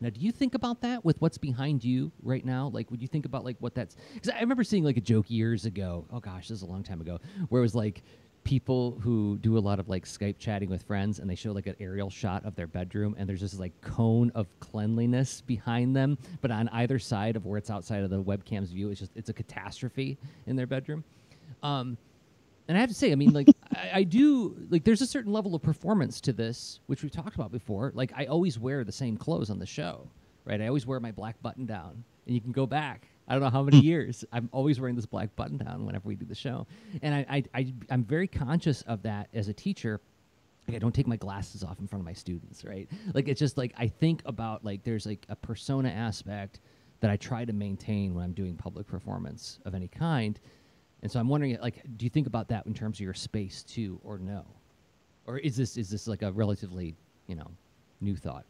Now, do you think about that with what's behind you right now? Like, would you think about like what that's? Because I remember seeing like a joke years ago. Oh gosh, this is a long time ago, where it was like people who do a lot of like Skype chatting with friends, and they show like an aerial shot of their bedroom, and there's this like cone of cleanliness behind them, but on either side of where it's outside of the webcam's view, it's just it's a catastrophe in their bedroom. Um, and I have to say, I mean, like, <laughs> I, I, do like. There's a certain level of performance to this, which we've talked about before. Like, I always wear the same clothes on the show, right? I always wear my black button down, and you can go back. I don't know how many hmm. years I'm always wearing this black button down whenever we do the show, and I, I, I I'm very conscious of that as a teacher. Like, I don't take my glasses off in front of my students, right? Like, it's just like I think about like there's like a persona aspect that I try to maintain when I'm doing public performance of any kind and so I'm wondering, like, do you think about that in terms of your space too, or no, or is this is this like a relatively you know new thought?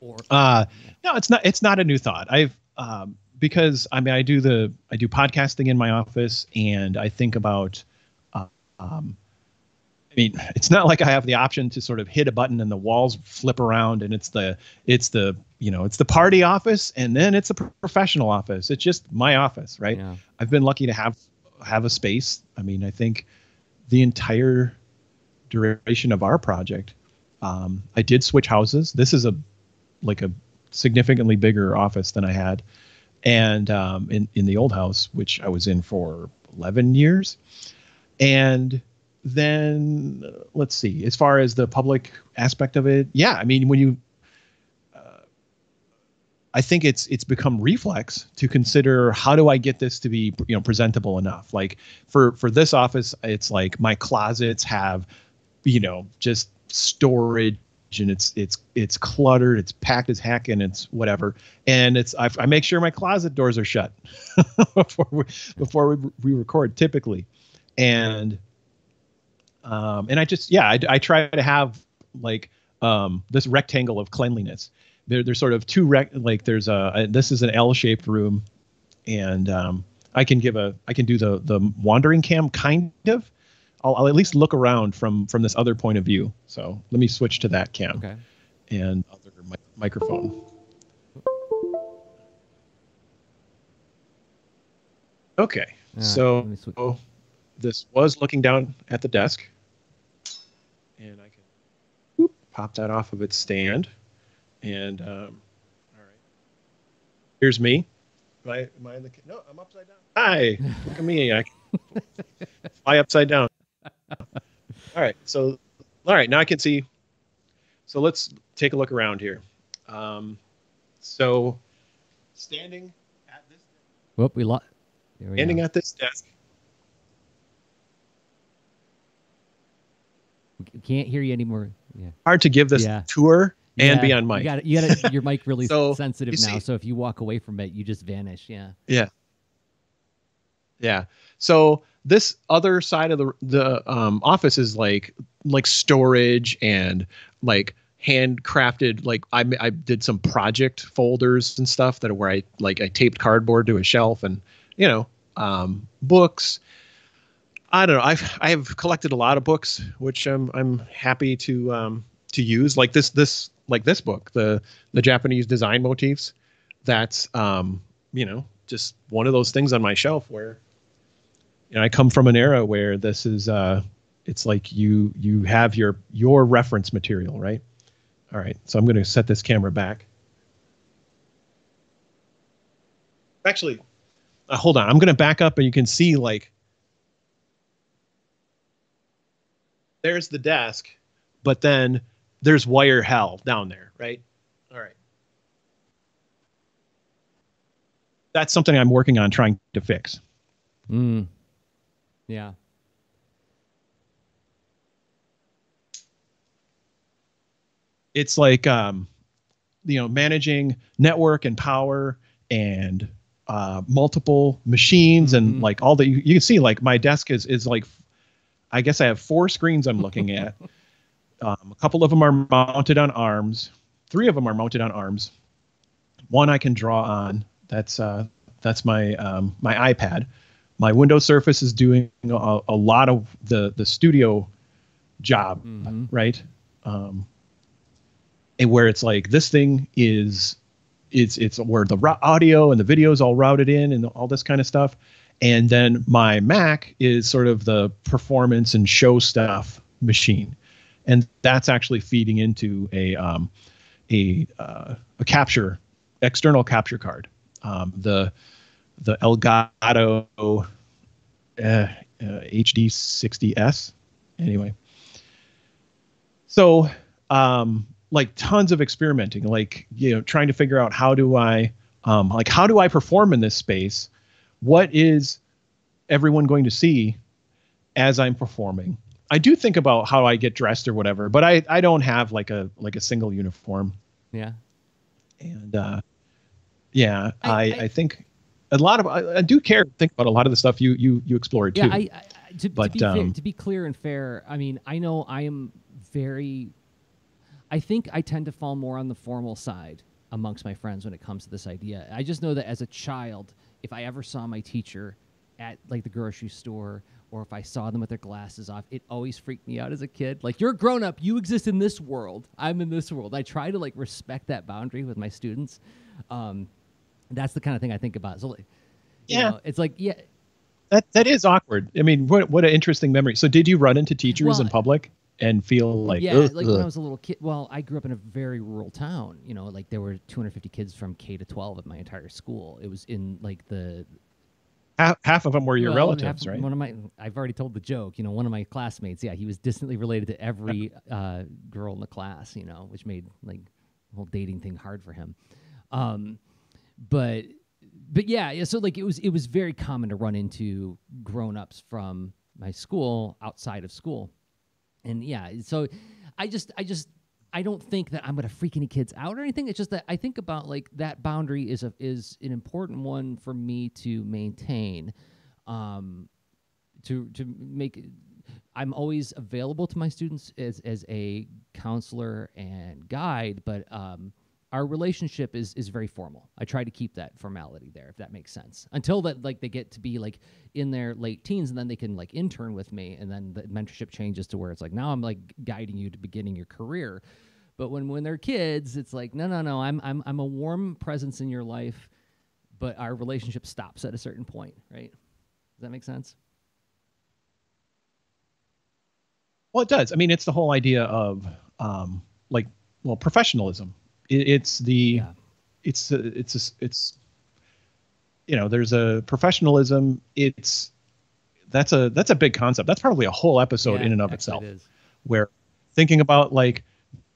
Or uh, no, it's not. It's not a new thought. I've um, because I mean I do the I do podcasting in my office, and I think about uh, um, I mean, it's not like I have the option to sort of hit a button and the walls flip around and it's the it's the you know it's the party office and then it's a professional office. It's just my office, right? Yeah. I've been lucky to have have a space. I mean, I think the entire duration of our project, um, I did switch houses. This is a like a significantly bigger office than I had, and um, in in the old house, which I was in for eleven years, and then let's see. As far as the public aspect of it, yeah, I mean, when you, uh, I think it's it's become reflex to consider how do I get this to be you know presentable enough. Like for for this office, it's like my closets have, you know, just storage and it's it's it's cluttered it's packed as heck and it's whatever and it's i, I make sure my closet doors are shut <laughs> before we before we, we record typically and um, and I just yeah I, I try to have like um, this rectangle of cleanliness. There, there's sort of two rec like there's a, a this is an L-shaped room, and um, I can give a I can do the the wandering cam kind of. I'll, I'll at least look around from from this other point of view. So let me switch to that cam. Okay. And other mi- microphone. Okay. so this was looking down at the desk and I can whoop, pop that off of its stand. And um, all right, here's me. Am I, am I in the? No, I'm upside down. Hi, look at me. I <laughs> fly upside down. All right, so all right, now I can see. So let's take a look around here. Um, so standing at this. Whoop, we lost. Standing at this desk We can't hear you anymore. Yeah. Hard to give this yeah. tour and yeah. be on mic. You got you got your mic really <laughs> so, sensitive now. So if you walk away from it, you just vanish. Yeah. Yeah. Yeah. So this other side of the the um, office is like like storage and like handcrafted like I I did some project folders and stuff that are where I like I taped cardboard to a shelf and you know um, books I don't know. I've I have collected a lot of books, which I'm I'm happy to um, to use. Like this this like this book, the the Japanese design motifs. That's um, you know just one of those things on my shelf where you know I come from an era where this is uh, it's like you you have your your reference material, right? All right, so I'm going to set this camera back. Actually, uh, hold on. I'm going to back up, and you can see like there's the desk, but then there's wire hell down there, right? All right. That's something I'm working on trying to fix. Mm. Yeah. It's like um, you know, managing network and power and uh, multiple machines mm-hmm. and like all that you, you can see like my desk is is like I guess I have four screens I'm looking at. <laughs> Um, a couple of them are mounted on arms. Three of them are mounted on arms. One I can draw on. That's uh, that's my um, my iPad. My Windows Surface is doing a, a lot of the the studio job, mm-hmm. right? Um, and where it's like this thing is it's it's where the audio and the video is all routed in and all this kind of stuff and then my mac is sort of the performance and show stuff machine and that's actually feeding into a um, a uh, a capture external capture card um, the the elgato uh, uh, hd60s anyway so um, like tons of experimenting, like you know, trying to figure out how do I, um, like how do I perform in this space? What is everyone going to see as I'm performing? I do think about how I get dressed or whatever, but I I don't have like a like a single uniform. Yeah. And uh, yeah, I I, I think a lot of I, I, do care think about a lot of the stuff you you you explored yeah, too. I, I to, but, to, be um, fair, to be clear and fair, I mean, I know I am very I think I tend to fall more on the formal side amongst my friends when it comes to this idea. I just know that as a child, if I ever saw my teacher at like the grocery store or if I saw them with their glasses off, it always freaked me out as a kid. Like you're grown up, you exist in this world. I'm in this world. I try to like respect that boundary with my students. Um, that's the kind of thing I think about. So, like, yeah, know, it's like yeah. That that is awkward. I mean, what what an interesting memory. So, did you run into teachers well, in public? and feel like yeah, like when I was a little kid. Well, I grew up in a very rural town. You know, like there were 250 kids from K to 12 at my entire school. It was in like the half, half of them were your well, relatives, right? One of my, I've already told the joke. You know, one of my classmates, yeah, he was distantly related to every uh, girl in the class. You know, which made like the whole dating thing hard for him. Um, but but yeah, yeah. So like it was it was very common to run into grown ups from my school outside of school and yeah, so I just I just I don't think that I'm going to freak any kids out or anything. It's just that I think about like that boundary is a is an important one for me to maintain, um, to to make. I'm always available to my students as as a counselor and guide, but um, our relationship is is very formal. I try to keep that formality there, if that makes sense. Until that like they get to be like in their late teens, and then they can like intern with me, and then the mentorship changes to where it's like now I'm like guiding you to beginning your career. But when when they're kids, it's like no no no, I'm I'm I'm a warm presence in your life, but our relationship stops at a certain point, right? Does that make sense? Well, it does. I mean, it's the whole idea of um, like well professionalism it, it's the yeah. it's a, it's a, it's you know there's a professionalism. It's that's a that's a big concept. That's probably a whole episode yeah, in and of itself it where thinking about like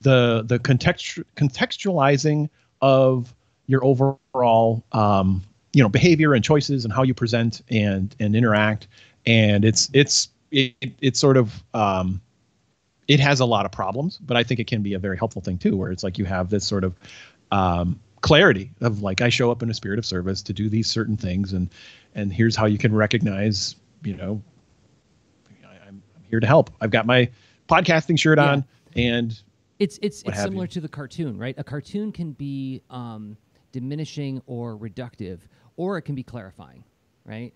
the the context contextualizing of your overall um, you know behavior and choices and how you present and and interact. And it's it's it, it's sort of um, it has a lot of problems, but I think it can be a very helpful thing too, where it's like you have this sort of um, clarity of like I show up in a spirit of service to do these certain things, and and here's how you can recognize, you know, I, am here to help. I've got my podcasting shirt yeah. on, and it's it's it's similar you. to the cartoon, right? A cartoon can be um, diminishing or reductive, or it can be clarifying, right?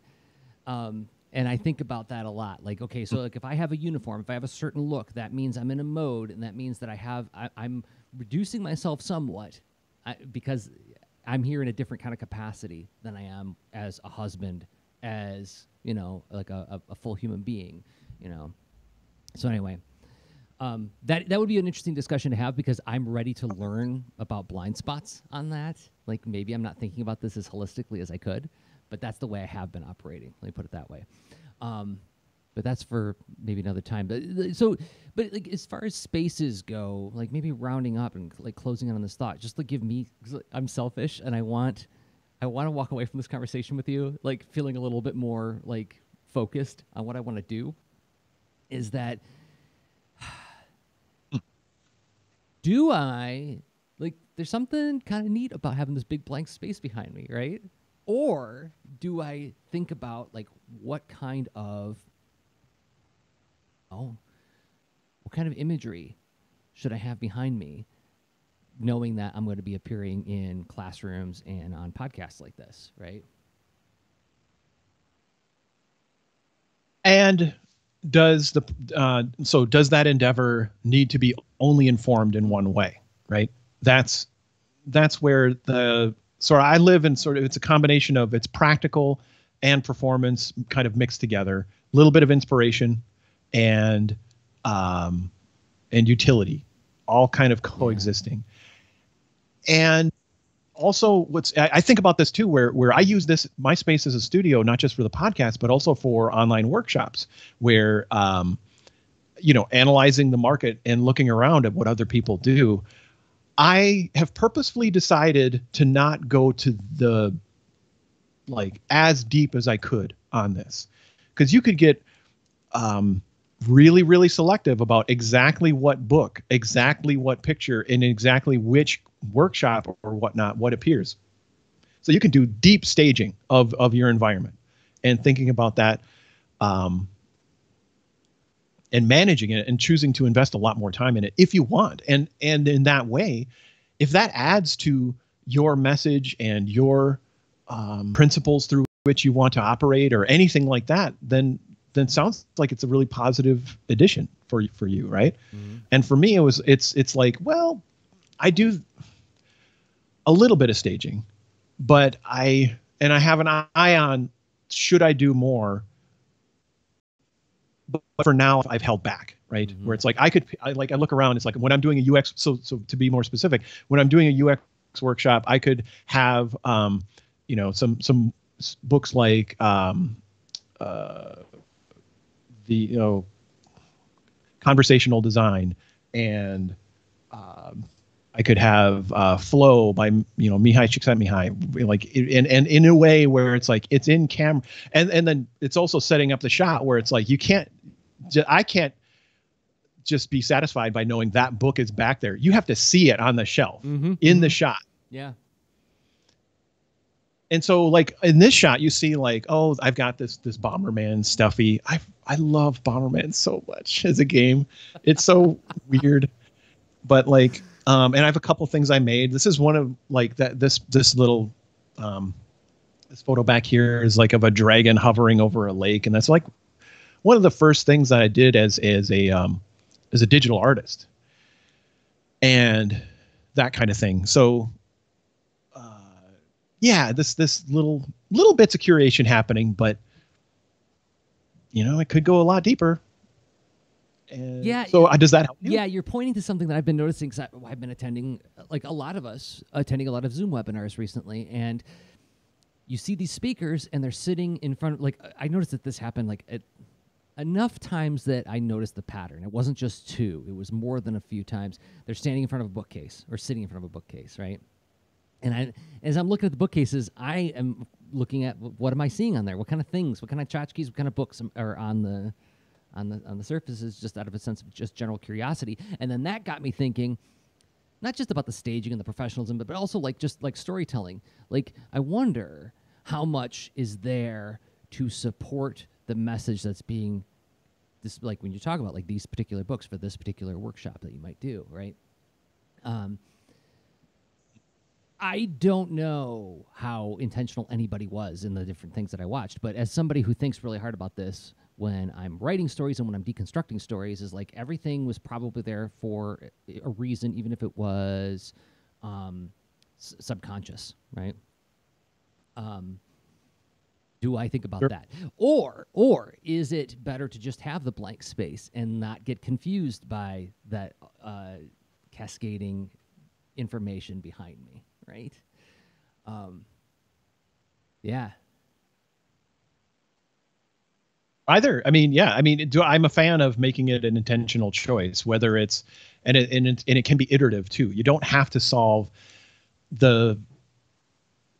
Um, and I think about that a lot. Like, okay, so like if I have a uniform, if I have a certain look, that means I'm in a mode, and that means that I have I, am reducing myself somewhat I, because I'm here in a different kind of capacity than I am as a husband, as you know, like a, a, a full human being, you know. So anyway, um, that that would be an interesting discussion to have because I'm ready to learn about blind spots on that. Like maybe I'm not thinking about this as holistically as I could but that's the way I have been operating. Let me put it that way. Um, but that's for maybe another time. But so, but like as far as spaces go, like maybe rounding up and like closing in on this thought, just to give me, I'm selfish and I want, I want to walk away from this conversation with you, like feeling a little bit more like focused on what I want to do. Is that, <sighs> do I like? There's something kind of neat about having this big blank space behind me, right? Or do I think about like what kind of oh what kind of imagery should I have behind me knowing that I'm going to be appearing in classrooms and on podcasts like this, right? And does the uh, so does that endeavor need to be only informed in one way? right? That's that's where the so I live in sort of it's a combination of it's practical and performance kind of mixed together, a little bit of inspiration and um and utility all kind of coexisting. And also what's I, I think about this too where where I use this my space as a studio not just for the podcast but also for online workshops where um you know analyzing the market and looking around at what other people do i have purposefully decided to not go to the like as deep as i could on this. Because you could get um really really selective about exactly what book exactly what picture and exactly which workshop or whatnot what appears. So you can do deep staging of of your environment and thinking about that um, and managing it and choosing to invest a lot more time in it if you want and and in that way if that adds to your message and your um, principles through which you want to operate or anything like that then then sounds like it's a really positive addition for for you right mm-hmm. and for me it was it's it's like well i do a little bit of staging but i and i have an eye on should i do more but for now I've held back, right? Mm-hmm. Where it's like I could, I like I look around. It's like when I'm doing a UX. So so to be more specific, when I'm doing a UX workshop, I could have, um, you know, some some books like um, uh, the you know conversational design and um, I could have uh, Flow by you know Mihai Csikszentmihalyi, like and and in a way where it's like it's in camera, and and then it's also setting up the shot where it's like you can't, I can't just be satisfied by knowing that book is back there. You have to see it on the shelf mm-hmm. in the shot. Yeah. And so like in this shot you see like oh I've got this this Bomberman stuffy. I I love Bomberman so much as a game. It's so <laughs> weird. But like um, and I have a couple things I made. This is one of like that. This this little um, this photo back here is like of a dragon hovering over a lake, and that's like one of the first things that I did as as a um, as a digital artist, and that kind of thing. So, uh, yeah, this this little little bits of curation happening, but you know, it could go a lot deeper. And yeah. So uh, does that help you? Yeah, you're pointing to something that I've been noticing because I've been attending, like a lot of us, attending a lot of Zoom webinars recently, and you see these speakers and they're sitting in front of, like, I noticed that this happened like at enough times that I noticed the pattern. It wasn't just two; it was more than a few times. They're standing in front of a bookcase or sitting in front of a bookcase, right? And I, as I'm looking at the bookcases, I am looking at what am I seeing on there? What kind of things? What kind of tchotchkes? What kind of books are on the on the on the surface is just out of a sense of just general curiosity. And then that got me thinking not just about the staging and the professionalism, but, but also like just like storytelling. Like I wonder how much is there to support the message that's being this like when you talk about like these particular books for this particular workshop that you might do, right? Um, I don't know how intentional anybody was in the different things that I watched, but as somebody who thinks really hard about this, when I'm writing stories and when I'm deconstructing stories is like everything was probably there for a reason, even if it was um, s- subconscious, right? Um, do I think about sure. that, or or is it better to just have the blank space and not get confused by that uh, cascading information behind me, right? Um, yeah, either i mean yeah i mean do, i'm a fan of making it an intentional choice whether it's and it, and it, and it can be iterative too. You don't have to solve the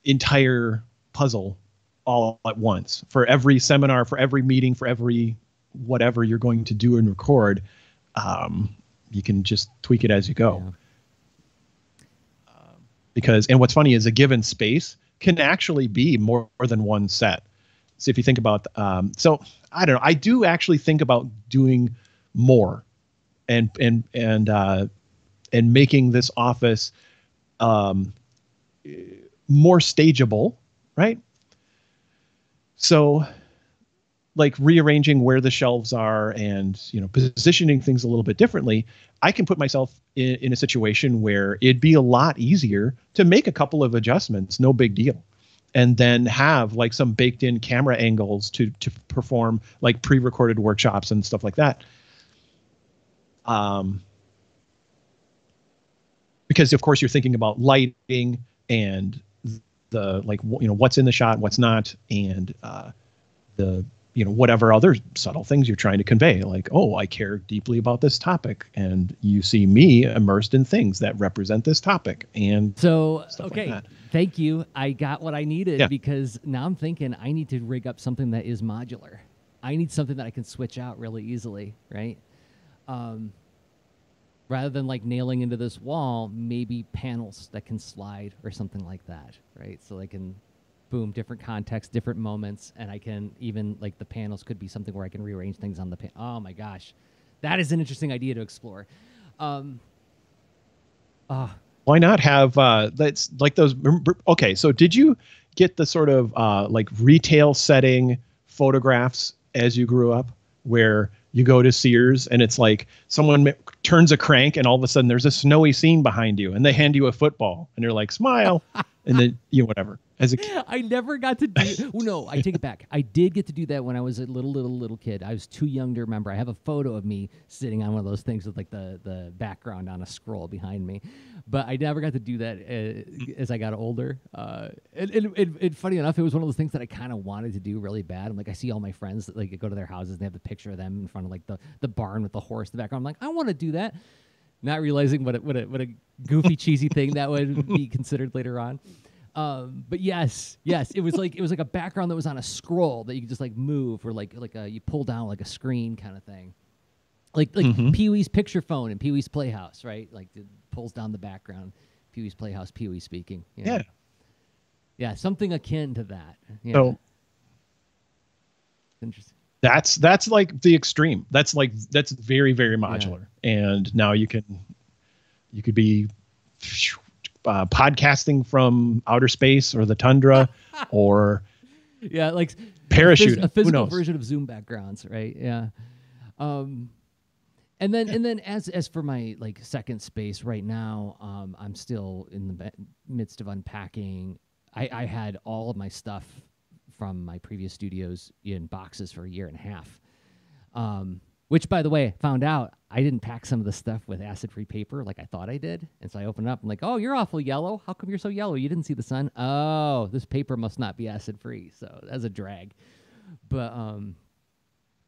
entire puzzle all at once. For every seminar for every meeting for every whatever you're going to do and record um, you can just tweak it as you go. Yeah. um, because and what's funny is a given space can actually be more than one set so if you think about um, so I don't know. I do actually think about doing more, and and and uh, and making this office um, more stageable, right? So like rearranging where the shelves are and you know positioning things a little bit differently i can put myself in, in a situation where it'd be a lot easier to make a couple of adjustments no big deal and then have like some baked in camera angles to to perform like pre-recorded workshops and stuff like that. Um because of course you're thinking about lighting and the like you know what's in the shot what's not and uh the you know whatever other subtle things you're trying to convey like oh i care deeply about this topic and you see me immersed in things that represent this topic and so okay like thank you. I got what i needed yeah. because now i'm thinking i need to rig up something that is modular. I need something that i can switch out really easily right? Um, rather than like nailing into this wall maybe panels that can slide or something like that right? So they can boom, different context, different moments, and I can even like the panels could be something where I can rearrange things on the pan. Oh my gosh, that is an interesting idea to explore. Um, uh, Why not have uh, that's like those? Okay, so did you get the sort of uh, like retail setting photographs as you grew up, where you go to Sears and it's like someone turns a crank and all of a sudden there's a snowy scene behind you and they hand you a football and you're like smile and then you know whatever as a kid. <laughs> I never got to do. well, no, I take it back. I did get to do that when I was a little, little, little kid. I was too young to remember. I have a photo of me sitting on one of those things with like the the background on a scroll behind me, but I never got to do that uh, as I got older. Uh, and, and, and, and, funny enough, it was one of those things that I kind of wanted to do really bad. I'm like, I see all my friends that like go to their houses and they have the picture of them in front of like the the barn with the horse in the background. I'm like, I want to do that. Not realizing what a, what a, what a goofy, cheesy thing that would be considered later on. Um, but yes, yes, it was like it was like a background that was on a scroll that you could just like move or like like a, you pull down like a screen kind of thing, like like mm-hmm. Pee Wee's picture phone and Pee Wee's Playhouse, right? Like it pulls down the background. Pee Wee's Playhouse, Pee Wee speaking. Yeah, yeah, something akin to that. Yeah. So interesting. That's that's like the extreme. That's like that's very very modular, yeah. and now you can you could be uh, podcasting from outer space or the tundra <laughs> or yeah like parachute. a, physical version of zoom backgrounds right? Yeah. Um and then and then as as for my like second space right now um i'm still in the midst of unpacking. I i had all of my stuff from my previous studios in boxes for a year and a half. Um which, by the way, found out I didn't pack some of the stuff with acid free paper like I thought I did. And so I opened up. I'm like, oh, you're awful yellow. How come you're so yellow? You didn't see the sun? Oh, this paper must not be acid free. So that's a drag. But, um,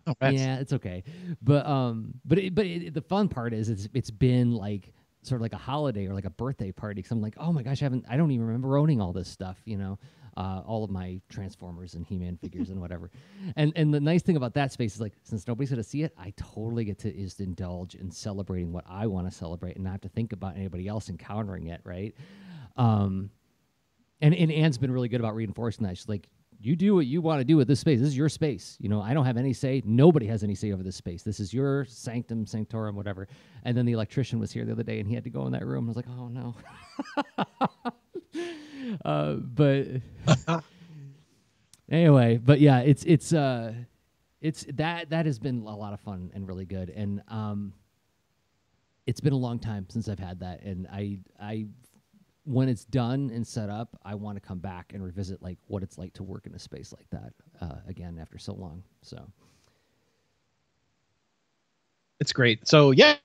oh, yeah, it's okay. But, um, but, it, but it, the fun part is it's, it's been like, sort of like a holiday or like a birthday party. Cause I'm like, oh my gosh, I haven't, I don't even remember owning all this stuff, you know? Uh, all of my Transformers and He-Man figures and whatever. And and the nice thing about that space is like since nobody's gonna see it, I totally get to just indulge in celebrating what I want to celebrate and not have to think about anybody else encountering it, right? Um, and and Anne's been really good about reinforcing that. She's like, you do what you want to do with this space. This is your space. You know, I don't have any say. Nobody has any say over this space. This is your sanctum sanctorum, whatever. And then the electrician was here the other day, and he had to go in that room. I was like, oh no. <laughs> uh, but <laughs> anyway, but yeah, it's it's uh, it's that that has been a lot of fun and really good, and um, it's been a long time since I've had that, and I I when it's done and set up, I want to come back and revisit like what it's like to work in a space like that uh, again after so long. So. It's great. So yeah,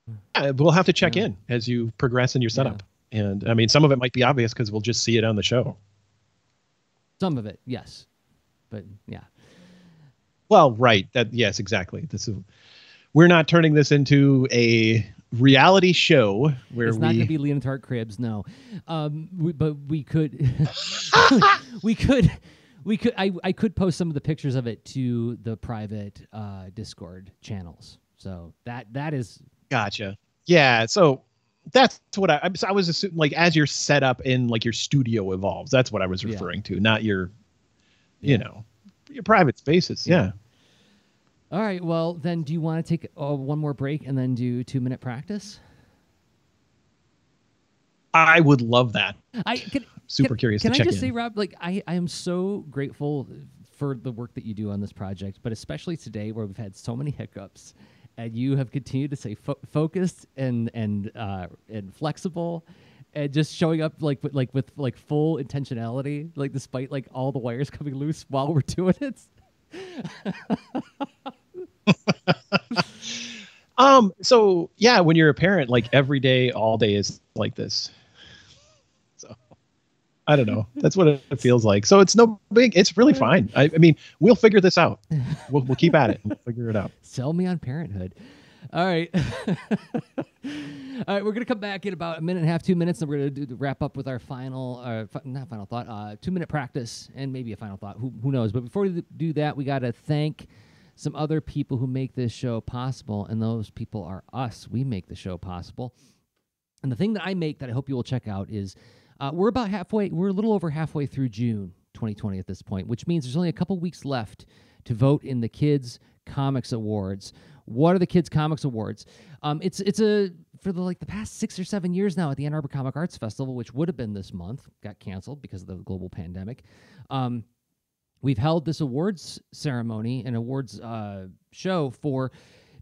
we'll have to check yeah. in as you progress in your setup. Yeah. And I mean, some of it might be obvious because we'll just see it on the show. Some of it, yes, but yeah. Well, right. That yes, exactly. This is we're not turning this into a reality show where it's we... not going to be Leonard Cribs, no. Um, we, but we could, <laughs> we could, we could. I I could post some of the pictures of it to the private uh, Discord channels. So that that is gotcha. Yeah. So that's what I, I was assuming, like as your setup in like your studio evolves. That's what I was referring yeah. to, not your, you yeah. know, your private spaces. Yeah. yeah. All right. Well, then, do you want to take uh, one more break and then do two minute practice? I would love that. I can, super can, curious. Can I just in. say, Rob? Like, I I am so grateful for the work that you do on this project, but especially today where we've had so many hiccups, and you have continued to stay fo- focused and and uh, and flexible, and just showing up like with, like with like full intentionality, like despite like all the wires <laughs> coming loose while we're doing it. <laughs> <laughs> um. So yeah, when you're a parent, like every day, all day is like this. So I don't know. That's what it feels like. So it's no big. It's really fine. I, I mean, we'll figure this out. We'll we'll keep at it. We'll figure it out. <laughs> Sell me on parenthood. All right. <laughs> All right, we're going to come back in about a minute and a half, two minutes, and we're going to do, wrap up with our final, uh, fi- not final thought, uh, two minute practice, and maybe a final thought. Who, who knows? But before we do that, we got to thank some other people who make this show possible, and those people are us. We make the show possible. And the thing that I make that I hope you will check out is uh, we're about halfway, we're a little over halfway through June 2020 at this point, which means there's only a couple weeks left to vote in the Kids Comics Awards. What are the Kids Comics Awards? Um, it's it's a for the like the past six or seven years now at the Ann Arbor Comic Arts Festival, which would have been this month, got canceled because of the global pandemic. Um, we've held this awards ceremony and awards uh, show for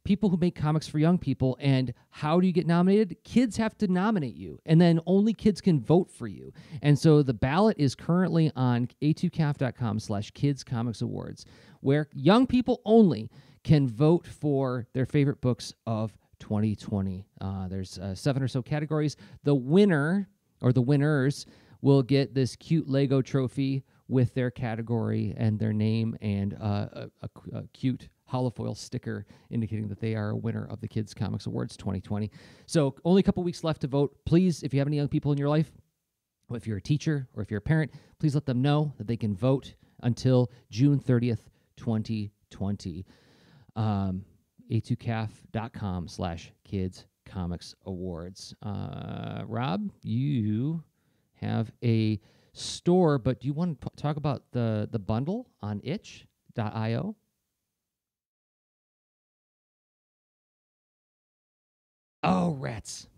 people who make comics for young people and how do you get nominated? Kids have to nominate you and then only kids can vote for you. And so the ballot is currently on a2caf.com slash kids comics awards where young people only can vote for their favorite books of 2020 uh, there's uh, seven or so categories. The winner or the winners will get this cute lego trophy with their category and their name and uh, a, a, a cute holofoil sticker indicating that they are a winner of the Kids Comics Awards 2020. So, only a couple weeks left to vote. Please, if you have any young people in your life, if you're a teacher or if you're a parent, please let them know that they can vote until June 30th, 2020. Um, a2caf.com slash kids comics awards. Uh, Rob, you have a store, but do you want to talk about the, the bundle on itch.io? Oh, rats.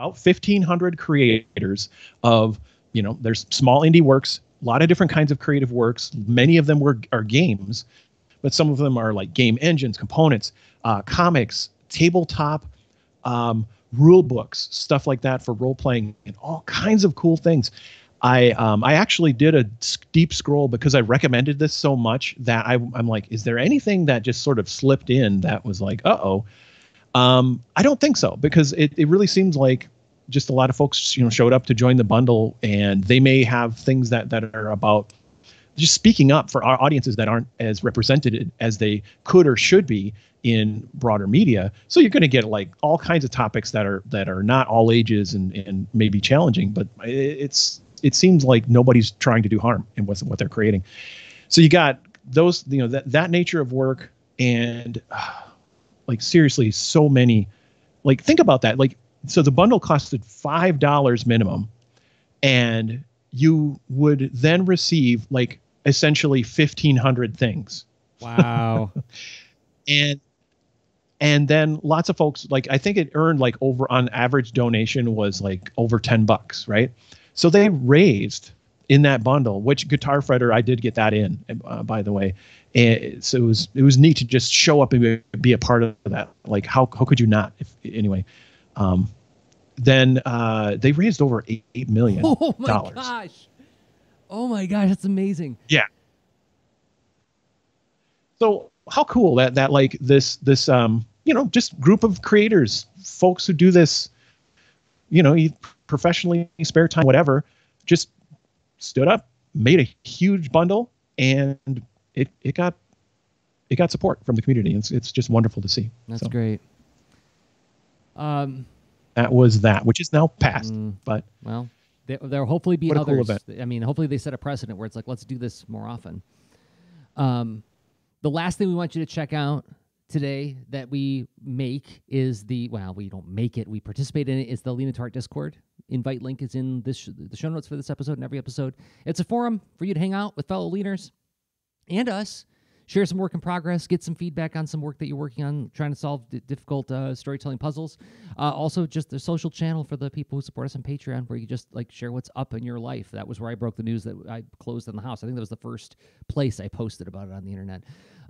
About 1500 creators of you know there's small indie works a lot of different kinds of creative works. Many of them were are games but some of them are like game engines components uh, comics tabletop um, rule books stuff like that for role playing and all kinds of cool things. I um, I actually did a deep scroll because I recommended this so much that I, I'm like, is there anything that just sort of slipped in that was like, uh oh, um, I don't think so because it, it really seems like just a lot of folks you know showed up to join the bundle and they may have things that that are about just speaking up for our audiences that aren't as represented as they could or should be in broader media. So you're going to get like all kinds of topics that are that are not all ages and and maybe challenging but it's it seems like nobody's trying to do harm in what what they're creating. So you got those you know that that nature of work and uh, like seriously so many like think about that like so the bundle costed five dollars minimum and you would then receive like essentially 1500 things Wow. <laughs> and and then lots of folks like I think it earned like over on average donation was like over 10 bucks, right? So they raised in that bundle, which Guitar Fretter I did get that in, uh, by the way. And so it was it was neat to just show up and be a part of that. Like how how could you not? If anyway, um, then uh, they raised over eight, eight million. <laughs> Oh my gosh! Oh my gosh, that's amazing. Yeah. So how cool that that like this this um you know just group of creators, folks who do this, you know, professionally, spare time, whatever, just stood up, made a huge bundle, and it it got it got support from the community. It's it's just wonderful to see. That's so. great. Um, that was that, which is now past. Mm, but well, there, will hopefully be others. Cool I mean, hopefully they set a precedent where it's like, let's do this more often. Um, the last thing we want you to check out today that we make is the well, we don't make it, we participate in it. It's the Into Discord. Invite link is in this the show notes for this episode and every episode. It's a forum for you to hang out with fellow leaners and us share some work in progress, get some feedback on some work that you're working on, trying to solve d- difficult uh, storytelling puzzles. Uh, also, just the social channel for the people who support us on Patreon, where you just like share what's up in your life. That was where I broke the news that I closed in the house. I think that was the first place I posted about it on the internet.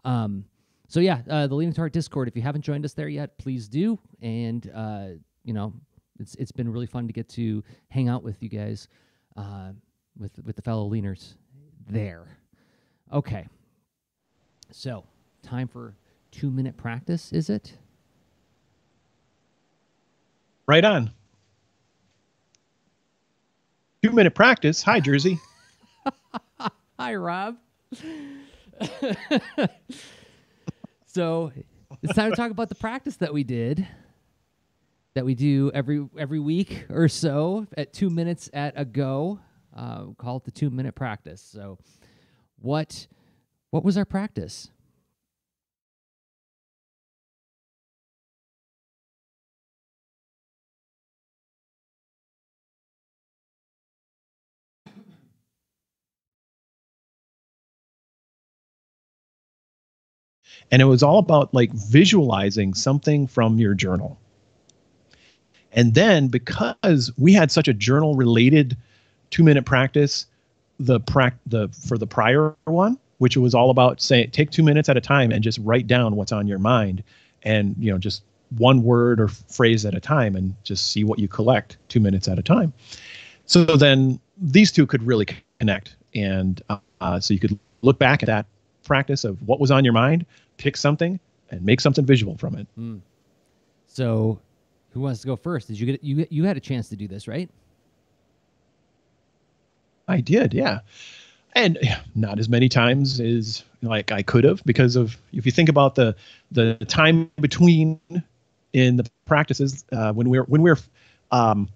Um, so yeah, uh, the Lean Into Art Discord. If you haven't joined us there yet, please do. And uh, you know, it's it's been really fun to get to hang out with you guys, uh, with with the fellow leaners there. Okay. So, time for two minute practice, is it? Right on. Two minute practice. Hi, Jerzy. <laughs> Hi, Rob. <laughs> so, it's time to talk about the practice that we did that we do every every week or so at two minutes at a go. Uh, call it the two minute practice. So, what what was our practice? And it was all about like visualizing something from your journal. And then because we had such a journal related two minute practice, the prac the for the prior one, which was all about saying take two minutes at a time and just write down what's on your mind and you know just one word or phrase at a time and just see what you collect two minutes at a time. So then these two could really connect and uh, so you could look back at that practice of what was on your mind pick something and make something visual from it. Mm. so who wants to go first? Did you get you you had a chance to do this right i did yeah and not as many times as like I could have because of if you think about the the time between in the practices uh, when we're when we're um,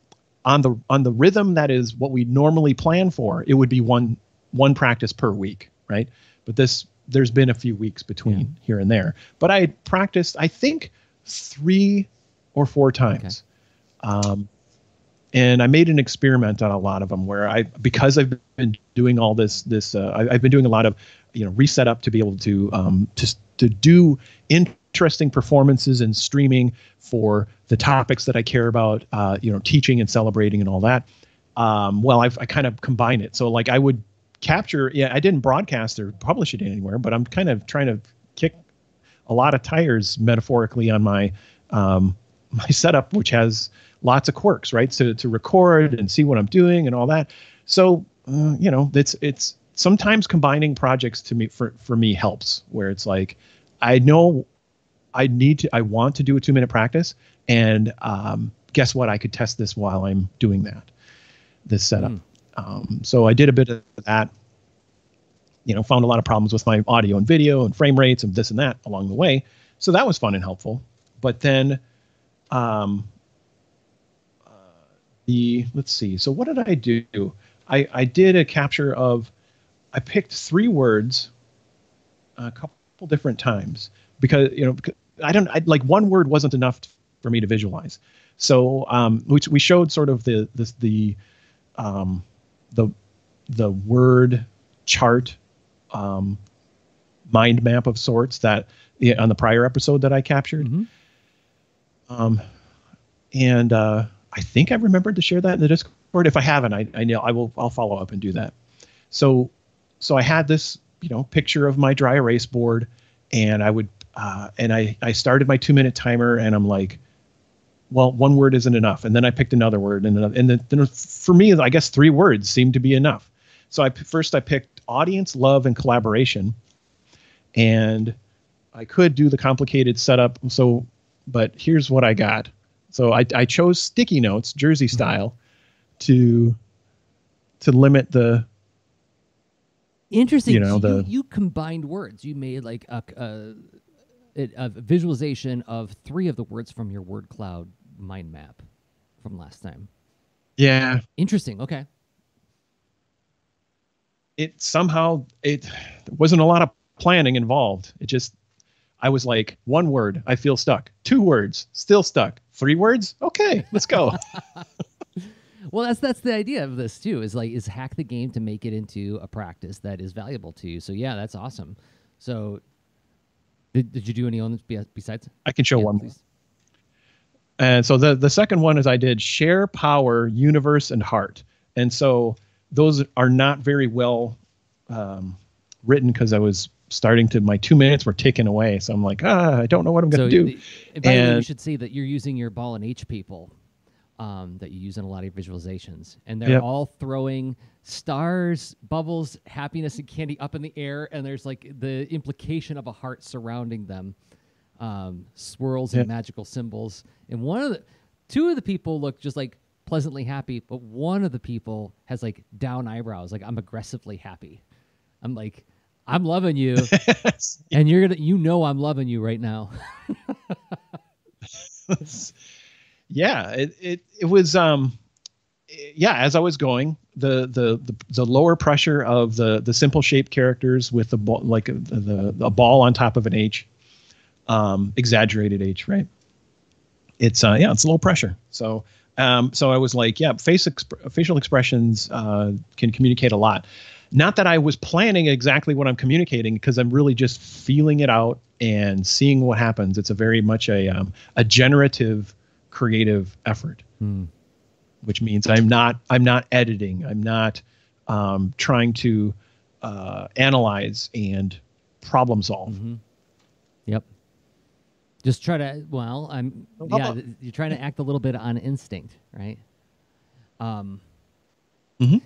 on the on the rhythm that is what we normally plan for, it would be one one practice per week, right? But this there's been a few weeks between yeah. here and there. But I practiced I think three or four times. Okay. Um, and I made an experiment on a lot of them where I because I've been doing all this this uh, I, have been doing a lot of you know reset up to be able to um, to to do interesting performances and streaming for the topics that I care about uh, you know teaching and celebrating and all that. Um, well, I've I kind of combine it so like I would capture yeah I didn't broadcast or publish it anywhere but I'm kind of trying to kick a lot of tires metaphorically on my um, my setup which has lots of quirks, right? To to record and see what I'm doing and all that. So uh, you know, it's it's sometimes combining projects to me for for me helps. Where it's like, I know I need to, I want to do a two minute practice, and um, guess what? I could test this while I'm doing that, this setup. Mm. Um, so I did a bit of that. You know, found a lot of problems with my audio and video and frame rates and this and that along the way. So that was fun and helpful. But then, um, the let's see. So what did I do? I I did a capture of. I picked three words, a couple different times because you know I don't I, like one word wasn't enough for me to visualize. So um, we we showed sort of the the the um, the the word chart um, mind map of sorts that yeah, on the prior episode that I captured. Mm-hmm. Um, and uh, I think I remembered to share that in the Discord. If I haven't, I, I know I will. I'll follow up and do that. So, so I had this, you know, picture of my dry erase board, and I would, uh, and I I started my two minute timer, and I'm like, well, one word isn't enough, and then I picked another word, and another, and then, then for me, I guess three words seemed to be enough. So I first I picked audience, love, and collaboration, and I could do the complicated setup. So, but here's what I got. So I, I chose sticky notes, Jerzy Mm-hmm. style, to to limit the Interesting. You know, so the- you, you combined words. You made like a, a, a visualization of three of the words from your word cloud mind map from last time. yeah. Interesting. Okay. It somehow it wasn't a lot of planning involved. It just I was like one word, I feel stuck. Two words, still stuck. Three words, okay, let's go. <laughs> Well, that's that's the idea of this too. Is like is hack the game to make it into a practice that is valuable to you. So yeah, that's awesome. So, did, did you do any others be- besides? I can show Yeah, one. please. And so the the second one is I did share power, universe, and heart. And so those are not very well um, written because I was starting to my two minutes were taken away. So I'm like, ah, I don't know what I'm gonna do. the- and by the way, And- should see that you're using your ball and H people um, that you use in a lot of your visualizations, and they're Yep. all throwing stars, bubbles, happiness, and candy up in the air, and there's like the implication of a heart surrounding them, um, swirls and magical symbols. And one of the, two of the people look just like pleasantly happy, but one of the people has like down eyebrows, like I'm aggressively happy. I'm like, I'm loving you, <laughs> and you're gonna, you know, I'm loving you right now. <laughs> yeah, it, it it was um yeah, as I was going, the the the, the lower pressure of the the simple shape characters with the ball like the, the the ball on top of an H, um, exaggerated H, right? It's uh yeah, it's low pressure. So um so I was like, yeah, face exp- facial expressions uh, can communicate a lot. Not that I was planning exactly what I'm communicating because I'm really just feeling it out and seeing what happens. It's a very much a um, a generative creative effort Hmm. which means I'm not I'm not editing. I'm not um, trying to uh, analyze and problem solve. Mm-hmm. Yep. Just try to. Well, I'm. How yeah, about- you're trying to act a little bit on instinct, right? Um. Mhm.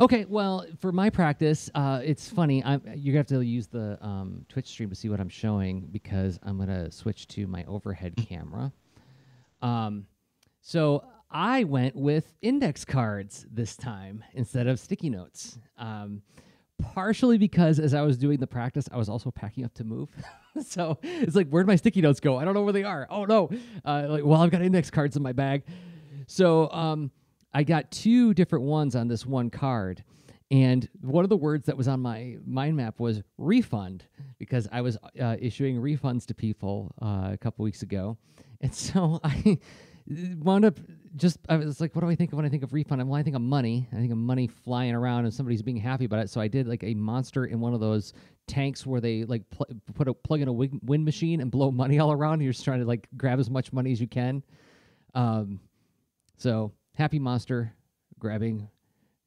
Okay. Well, for my practice, uh, it's funny. I'm. You're gonna have to use the um, Twitch stream to see what I'm showing because I'm gonna switch to my overhead camera. Um. So I went with index cards this time instead of sticky notes. Um, partially because as I was doing the practice, I was also packing up to move. <laughs> so it's like, where'd my sticky notes go? I don't know where they are. Oh no! Uh, like, well, I've got index cards in my bag. So um, I got two different ones on this one card. And one of the words that was on my mind map was refund because I was uh, issuing refunds to people uh, a couple weeks ago. <laughs> And so I wound up just, I was like, what do I think of when I think of refund? Well, I think of money. I think of money flying around and somebody's being happy about it. So I did like a monster in one of those tanks where they like pl- put a plug in a wind, wind machine and blow money all around. You're just trying to like grab as much money as you can. Um, so happy monster grabbing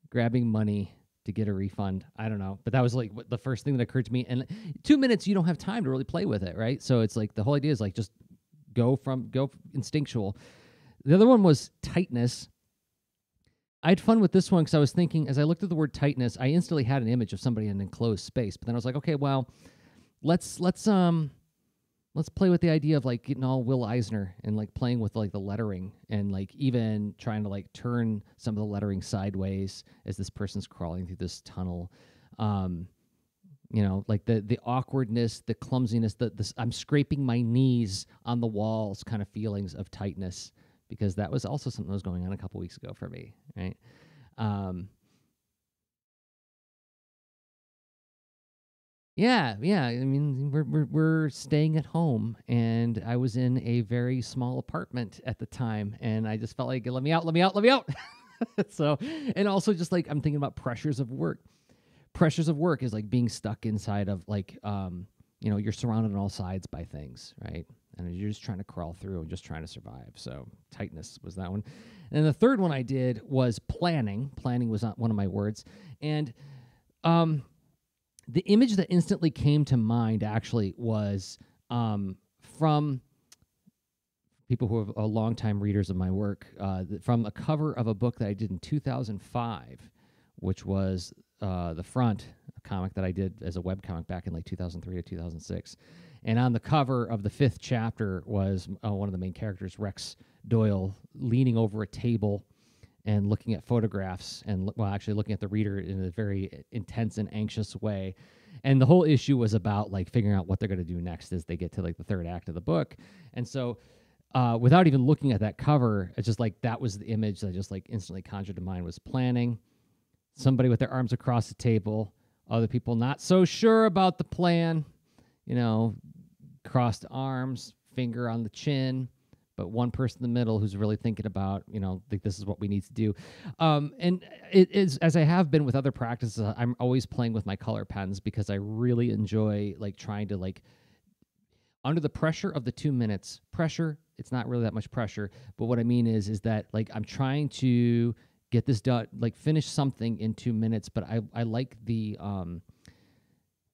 grabbing money to get a refund. I don't know, but that was like the first thing that occurred to me. And two minutes, you don't have time to really play with it, right? So it's like the whole idea is like just go from go instinctual. The other one was tightness. I had fun with this one because I was thinking as I looked at the word tightness, I instantly had an image of somebody in an enclosed space. But then I was like, okay, well, let's let's um let's play with the idea of like getting all Will Eisner and like playing with like the lettering and like even trying to like turn some of the lettering sideways as this person's crawling through this tunnel. Um, you know, like the the awkwardness, the clumsiness, the this I'm scraping my knees on the walls kind of feelings of tightness because that was also something that was going on a couple weeks ago for me, right? Um, Yeah, yeah. I mean, we're, we're we're staying at home, and I was in a very small apartment at the time, and I just felt like, let me out, let me out, let me out. <laughs> so, and also just like I'm thinking about pressures of work. Pressures of work is like being stuck inside of like, um, you know, you're surrounded on all sides by things, right? and you're just trying to crawl through and just trying to survive. So tightness was that one. And the third one I did was planning. Planning was not one of my words, and um, the image that instantly came to mind actually was um, from people who are longtime readers of my work uh, from a cover of a book that I did in 2005, which was uh, the front comic that I did as a web comic back in like 2003 or 2006. And on the cover of the fifth chapter was uh, one of the main characters, Rex Doyle, leaning over a table and looking at photographs and well actually looking at the reader in a very intense and anxious way. And the whole issue was about like figuring out what they're going to do next as they get to like the third act of the book. And so uh, without even looking at that cover it's just like that was the image that I just like instantly conjured to mind was planning. Somebody with their arms across the table other people not so sure about the plan you know crossed arms finger on the chin but one person in the middle who's really thinking about, you know, like this is what we need to do. Um, and it is as I have been with other practices, I'm always playing with my color pens because I really enjoy like trying to like under the pressure of the two minutes pressure. It's not really that much pressure, but what I mean is, is that like I'm trying to get this done, like finish something in two minutes. But I I like the um,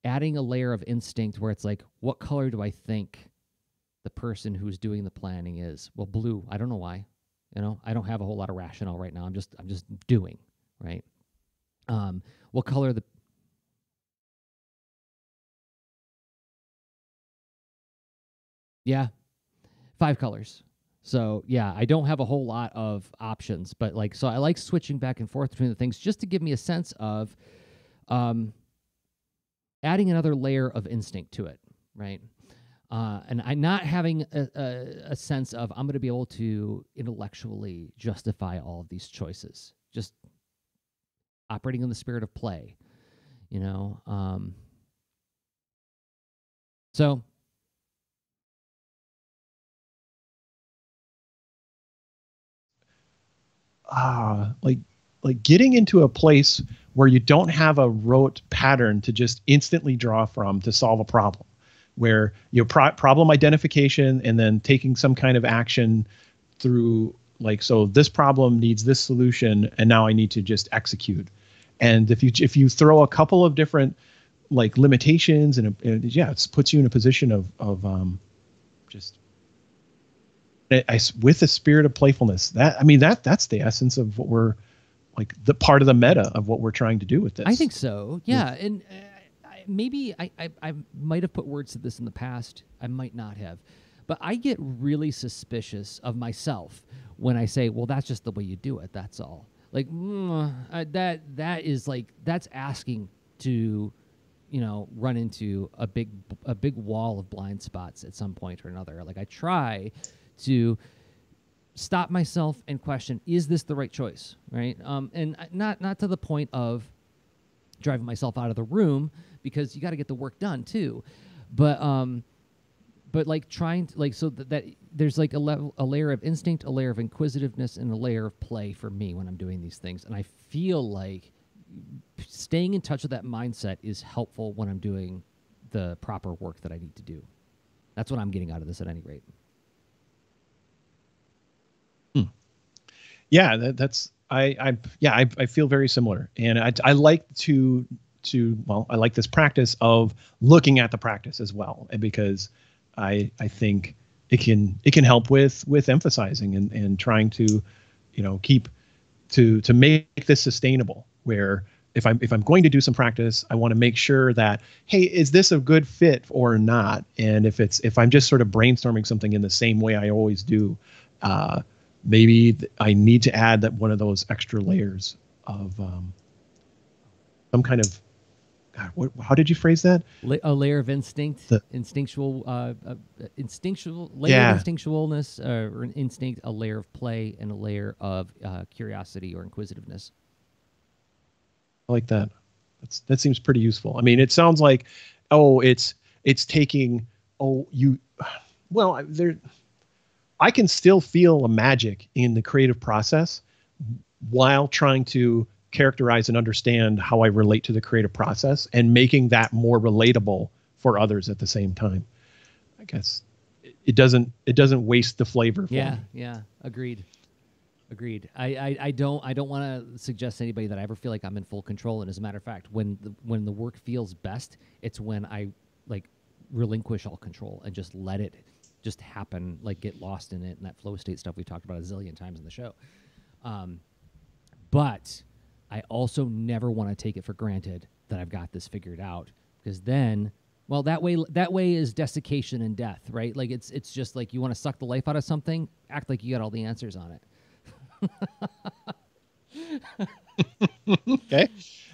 adding a layer of instinct where it's like, what color do I think? The person who's doing the planning is. Well, blue. I don't know why. You know, I don't have a whole lot of rationale right now. I'm just I'm just doing, right? Um, what color the Yeah. Five colors. So, yeah, I don't have a whole lot of options, but like so I like switching back and forth between the things just to give me a sense of um adding another layer of instinct to it, right? Uh, and I not having a, a, a sense of I'm going to be able to intellectually justify all of these choices, just operating in the spirit of play, you know. Um, so ah, like like getting into a place where you don't have a rote pattern to just instantly draw from to solve a problem where you know pro- problem identification and then taking some kind of action through like so this problem needs this solution and now I need to just execute. And if you if you throw a couple of different like limitations and, and yeah, it puts you in a position of of um, just I, I, with a spirit of playfulness. That I mean that that's the essence of what we're like the part of the meta of what we're trying to do with this. I think so. Yeah, yeah. and. Uh, maybe I, I, I might have put words to this in the past. I might not have. But I get really suspicious of myself when I say, well, that's just the way you do it. That's all. Like, mm, uh, that that is like, that's asking to, you know, run into a big, a big wall of blind spots at some point or another. Like, I try to stop myself and question, is this the right choice? Right. Um, and not, not to the point of driving myself out of the room, because you got to get the work done too. But um, but like trying to like so that, that there's like a level a layer of instinct, a layer of inquisitiveness, and a layer of play for me when I'm doing these things, and I feel like staying in touch with that mindset is helpful when I'm doing the proper work that I need to do. That's what I'm getting out of this at any rate. Hmm. Yeah, that, that's I, I yeah I, I feel very similar, and I, I like to to well i like this practice of looking at the practice as well and because i i think it can it can help with with emphasizing and and trying to you know keep to to make this sustainable where if i'm if i'm going to do some practice i want to make sure that hey is this a good fit or not? And if it's if i'm just sort of brainstorming something in the same way i always do uh, maybe i need to add that one of those extra layers of um, some kind of God, what, how did you phrase that? La- a layer of instinct, the, instinctual, uh, uh, instinctual layer yeah. of instinctualness, uh, or an instinct, a layer of play, and a layer of uh, curiosity or inquisitiveness. I like that. That's that seems pretty useful. I mean, it sounds like, oh, it's it's taking oh you, <sighs> well there, I can still feel a magic in the creative process while trying to characterize and understand how I relate to the creative process and making that more relatable for others at the same time. I guess it doesn't it doesn't waste the flavor. For Yeah, me. yeah, agreed. Agreed. I, I, I don't I don't want to suggest to anybody that I ever feel like I'm in full control. And as a matter of fact, when the, when the work feels best, it's when I like relinquish all control and just let it just happen, like get lost in it and that flow state stuff we talked about a zillion times in the show. Um, but I also never want to take it for granted that I've got this figured out because then, well, that way that way is desiccation and death, right? Like it's it's just like you want to suck the life out of something, act like you got all the answers on it. <laughs> Okay.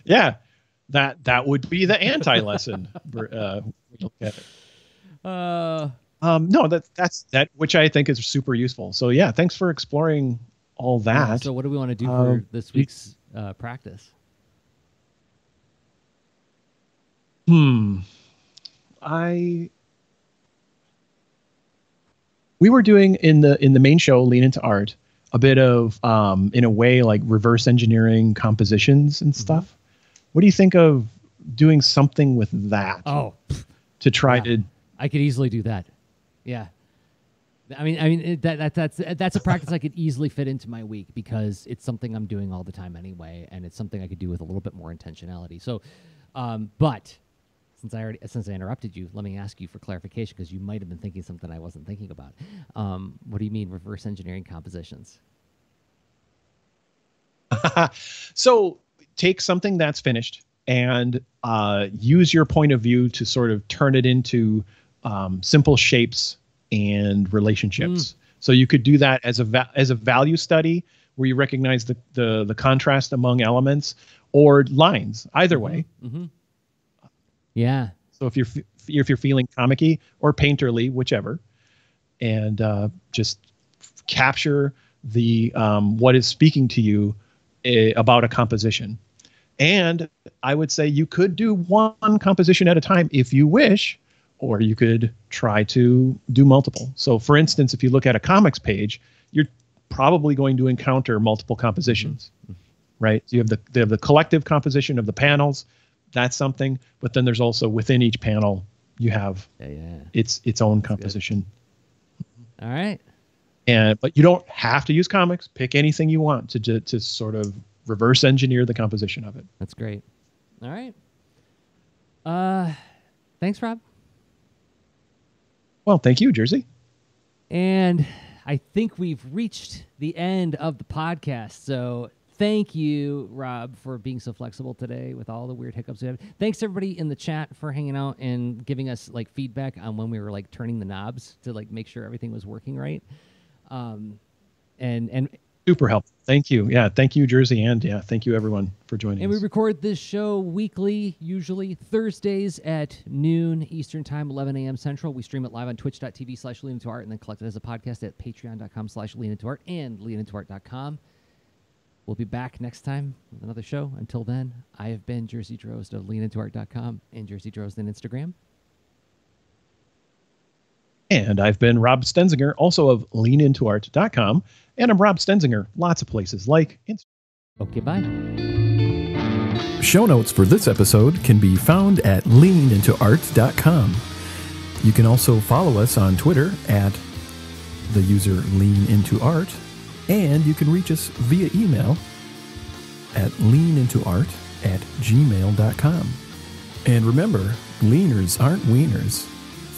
Yeah. That that would be the anti lesson. <laughs> uh, look at it. Uh, Um, no, that that's that which I think is super useful. So yeah, thanks for exploring all that. so what do we want to do for Um, this week's uh, practice? Hmm. I we were doing in the in the main show lean into art a bit of um in a way like reverse engineering compositions and stuff. What do you think of doing something with that Oh, to try yeah. to I could easily do that. Yeah. I mean, I mean that, that that's that's a practice I could easily fit into my week because it's something I'm doing all the time anyway, and it's something I could do with a little bit more intentionality. So, um, but since I already since I interrupted you, let me ask you for clarification because you might have been thinking something I wasn't thinking about. Um, what do you mean reverse engineering compositions? <laughs> so take something that's finished and uh, use your point of view to sort of turn it into um, simple shapes and relationships. So you could do that as a va- as a value study where you recognize the, the the contrast among elements or lines. Either way. Mm-hmm. Yeah. So if you're f- if you're feeling comicky or painterly, whichever, and uh, just capture the um, what is speaking to you uh, about a composition. And I would say you could do one composition at a time if you wish, or you could try to do multiple. So, for instance, if you look at a comics page, you're probably going to encounter multiple compositions, right? So you have the, you have the collective composition of the panels, that's something. But then there's also within each panel, you have Yeah. Yeah. its its own composition. All right. And but you don't have to use comics. Pick anything you want to to, to sort of reverse engineer the composition of it. That's great. All right. Uh, thanks, Rob. Well, thank you, Jerzy. And I think we've reached the end of the podcast. So thank you, Rob, for being so flexible today with all the weird hiccups we had. Thanks everybody in the chat for hanging out and giving us like feedback on when we were like turning the knobs to like make sure everything was working right. Um, and and Super helpful. Thank you. Yeah, thank you, Jerzy, and yeah, thank you everyone for joining And we record this show weekly, usually Thursdays at noon Eastern Time, 11 a.m. Central. We stream it live on twitch.tv slash lean into art and then collect it as a podcast at patreon.com slash lean into art and leanintoart.com. We'll be back next time with another show. Until then, I have been Jerzy Drozd of leanintoart.com and Jerzy Drozd on Instagram. And I've been Rob Stenzinger, also of leanintoart.com. And I'm Rob Stenzinger, lots of places like Instagram. Okay, bye. Show notes for this episode can be found at leanintoart.com. You can also follow us on Twitter at the user leanintoart, and you can reach us via email at leanintoart at gmail.com. And remember, leaners aren't wieners.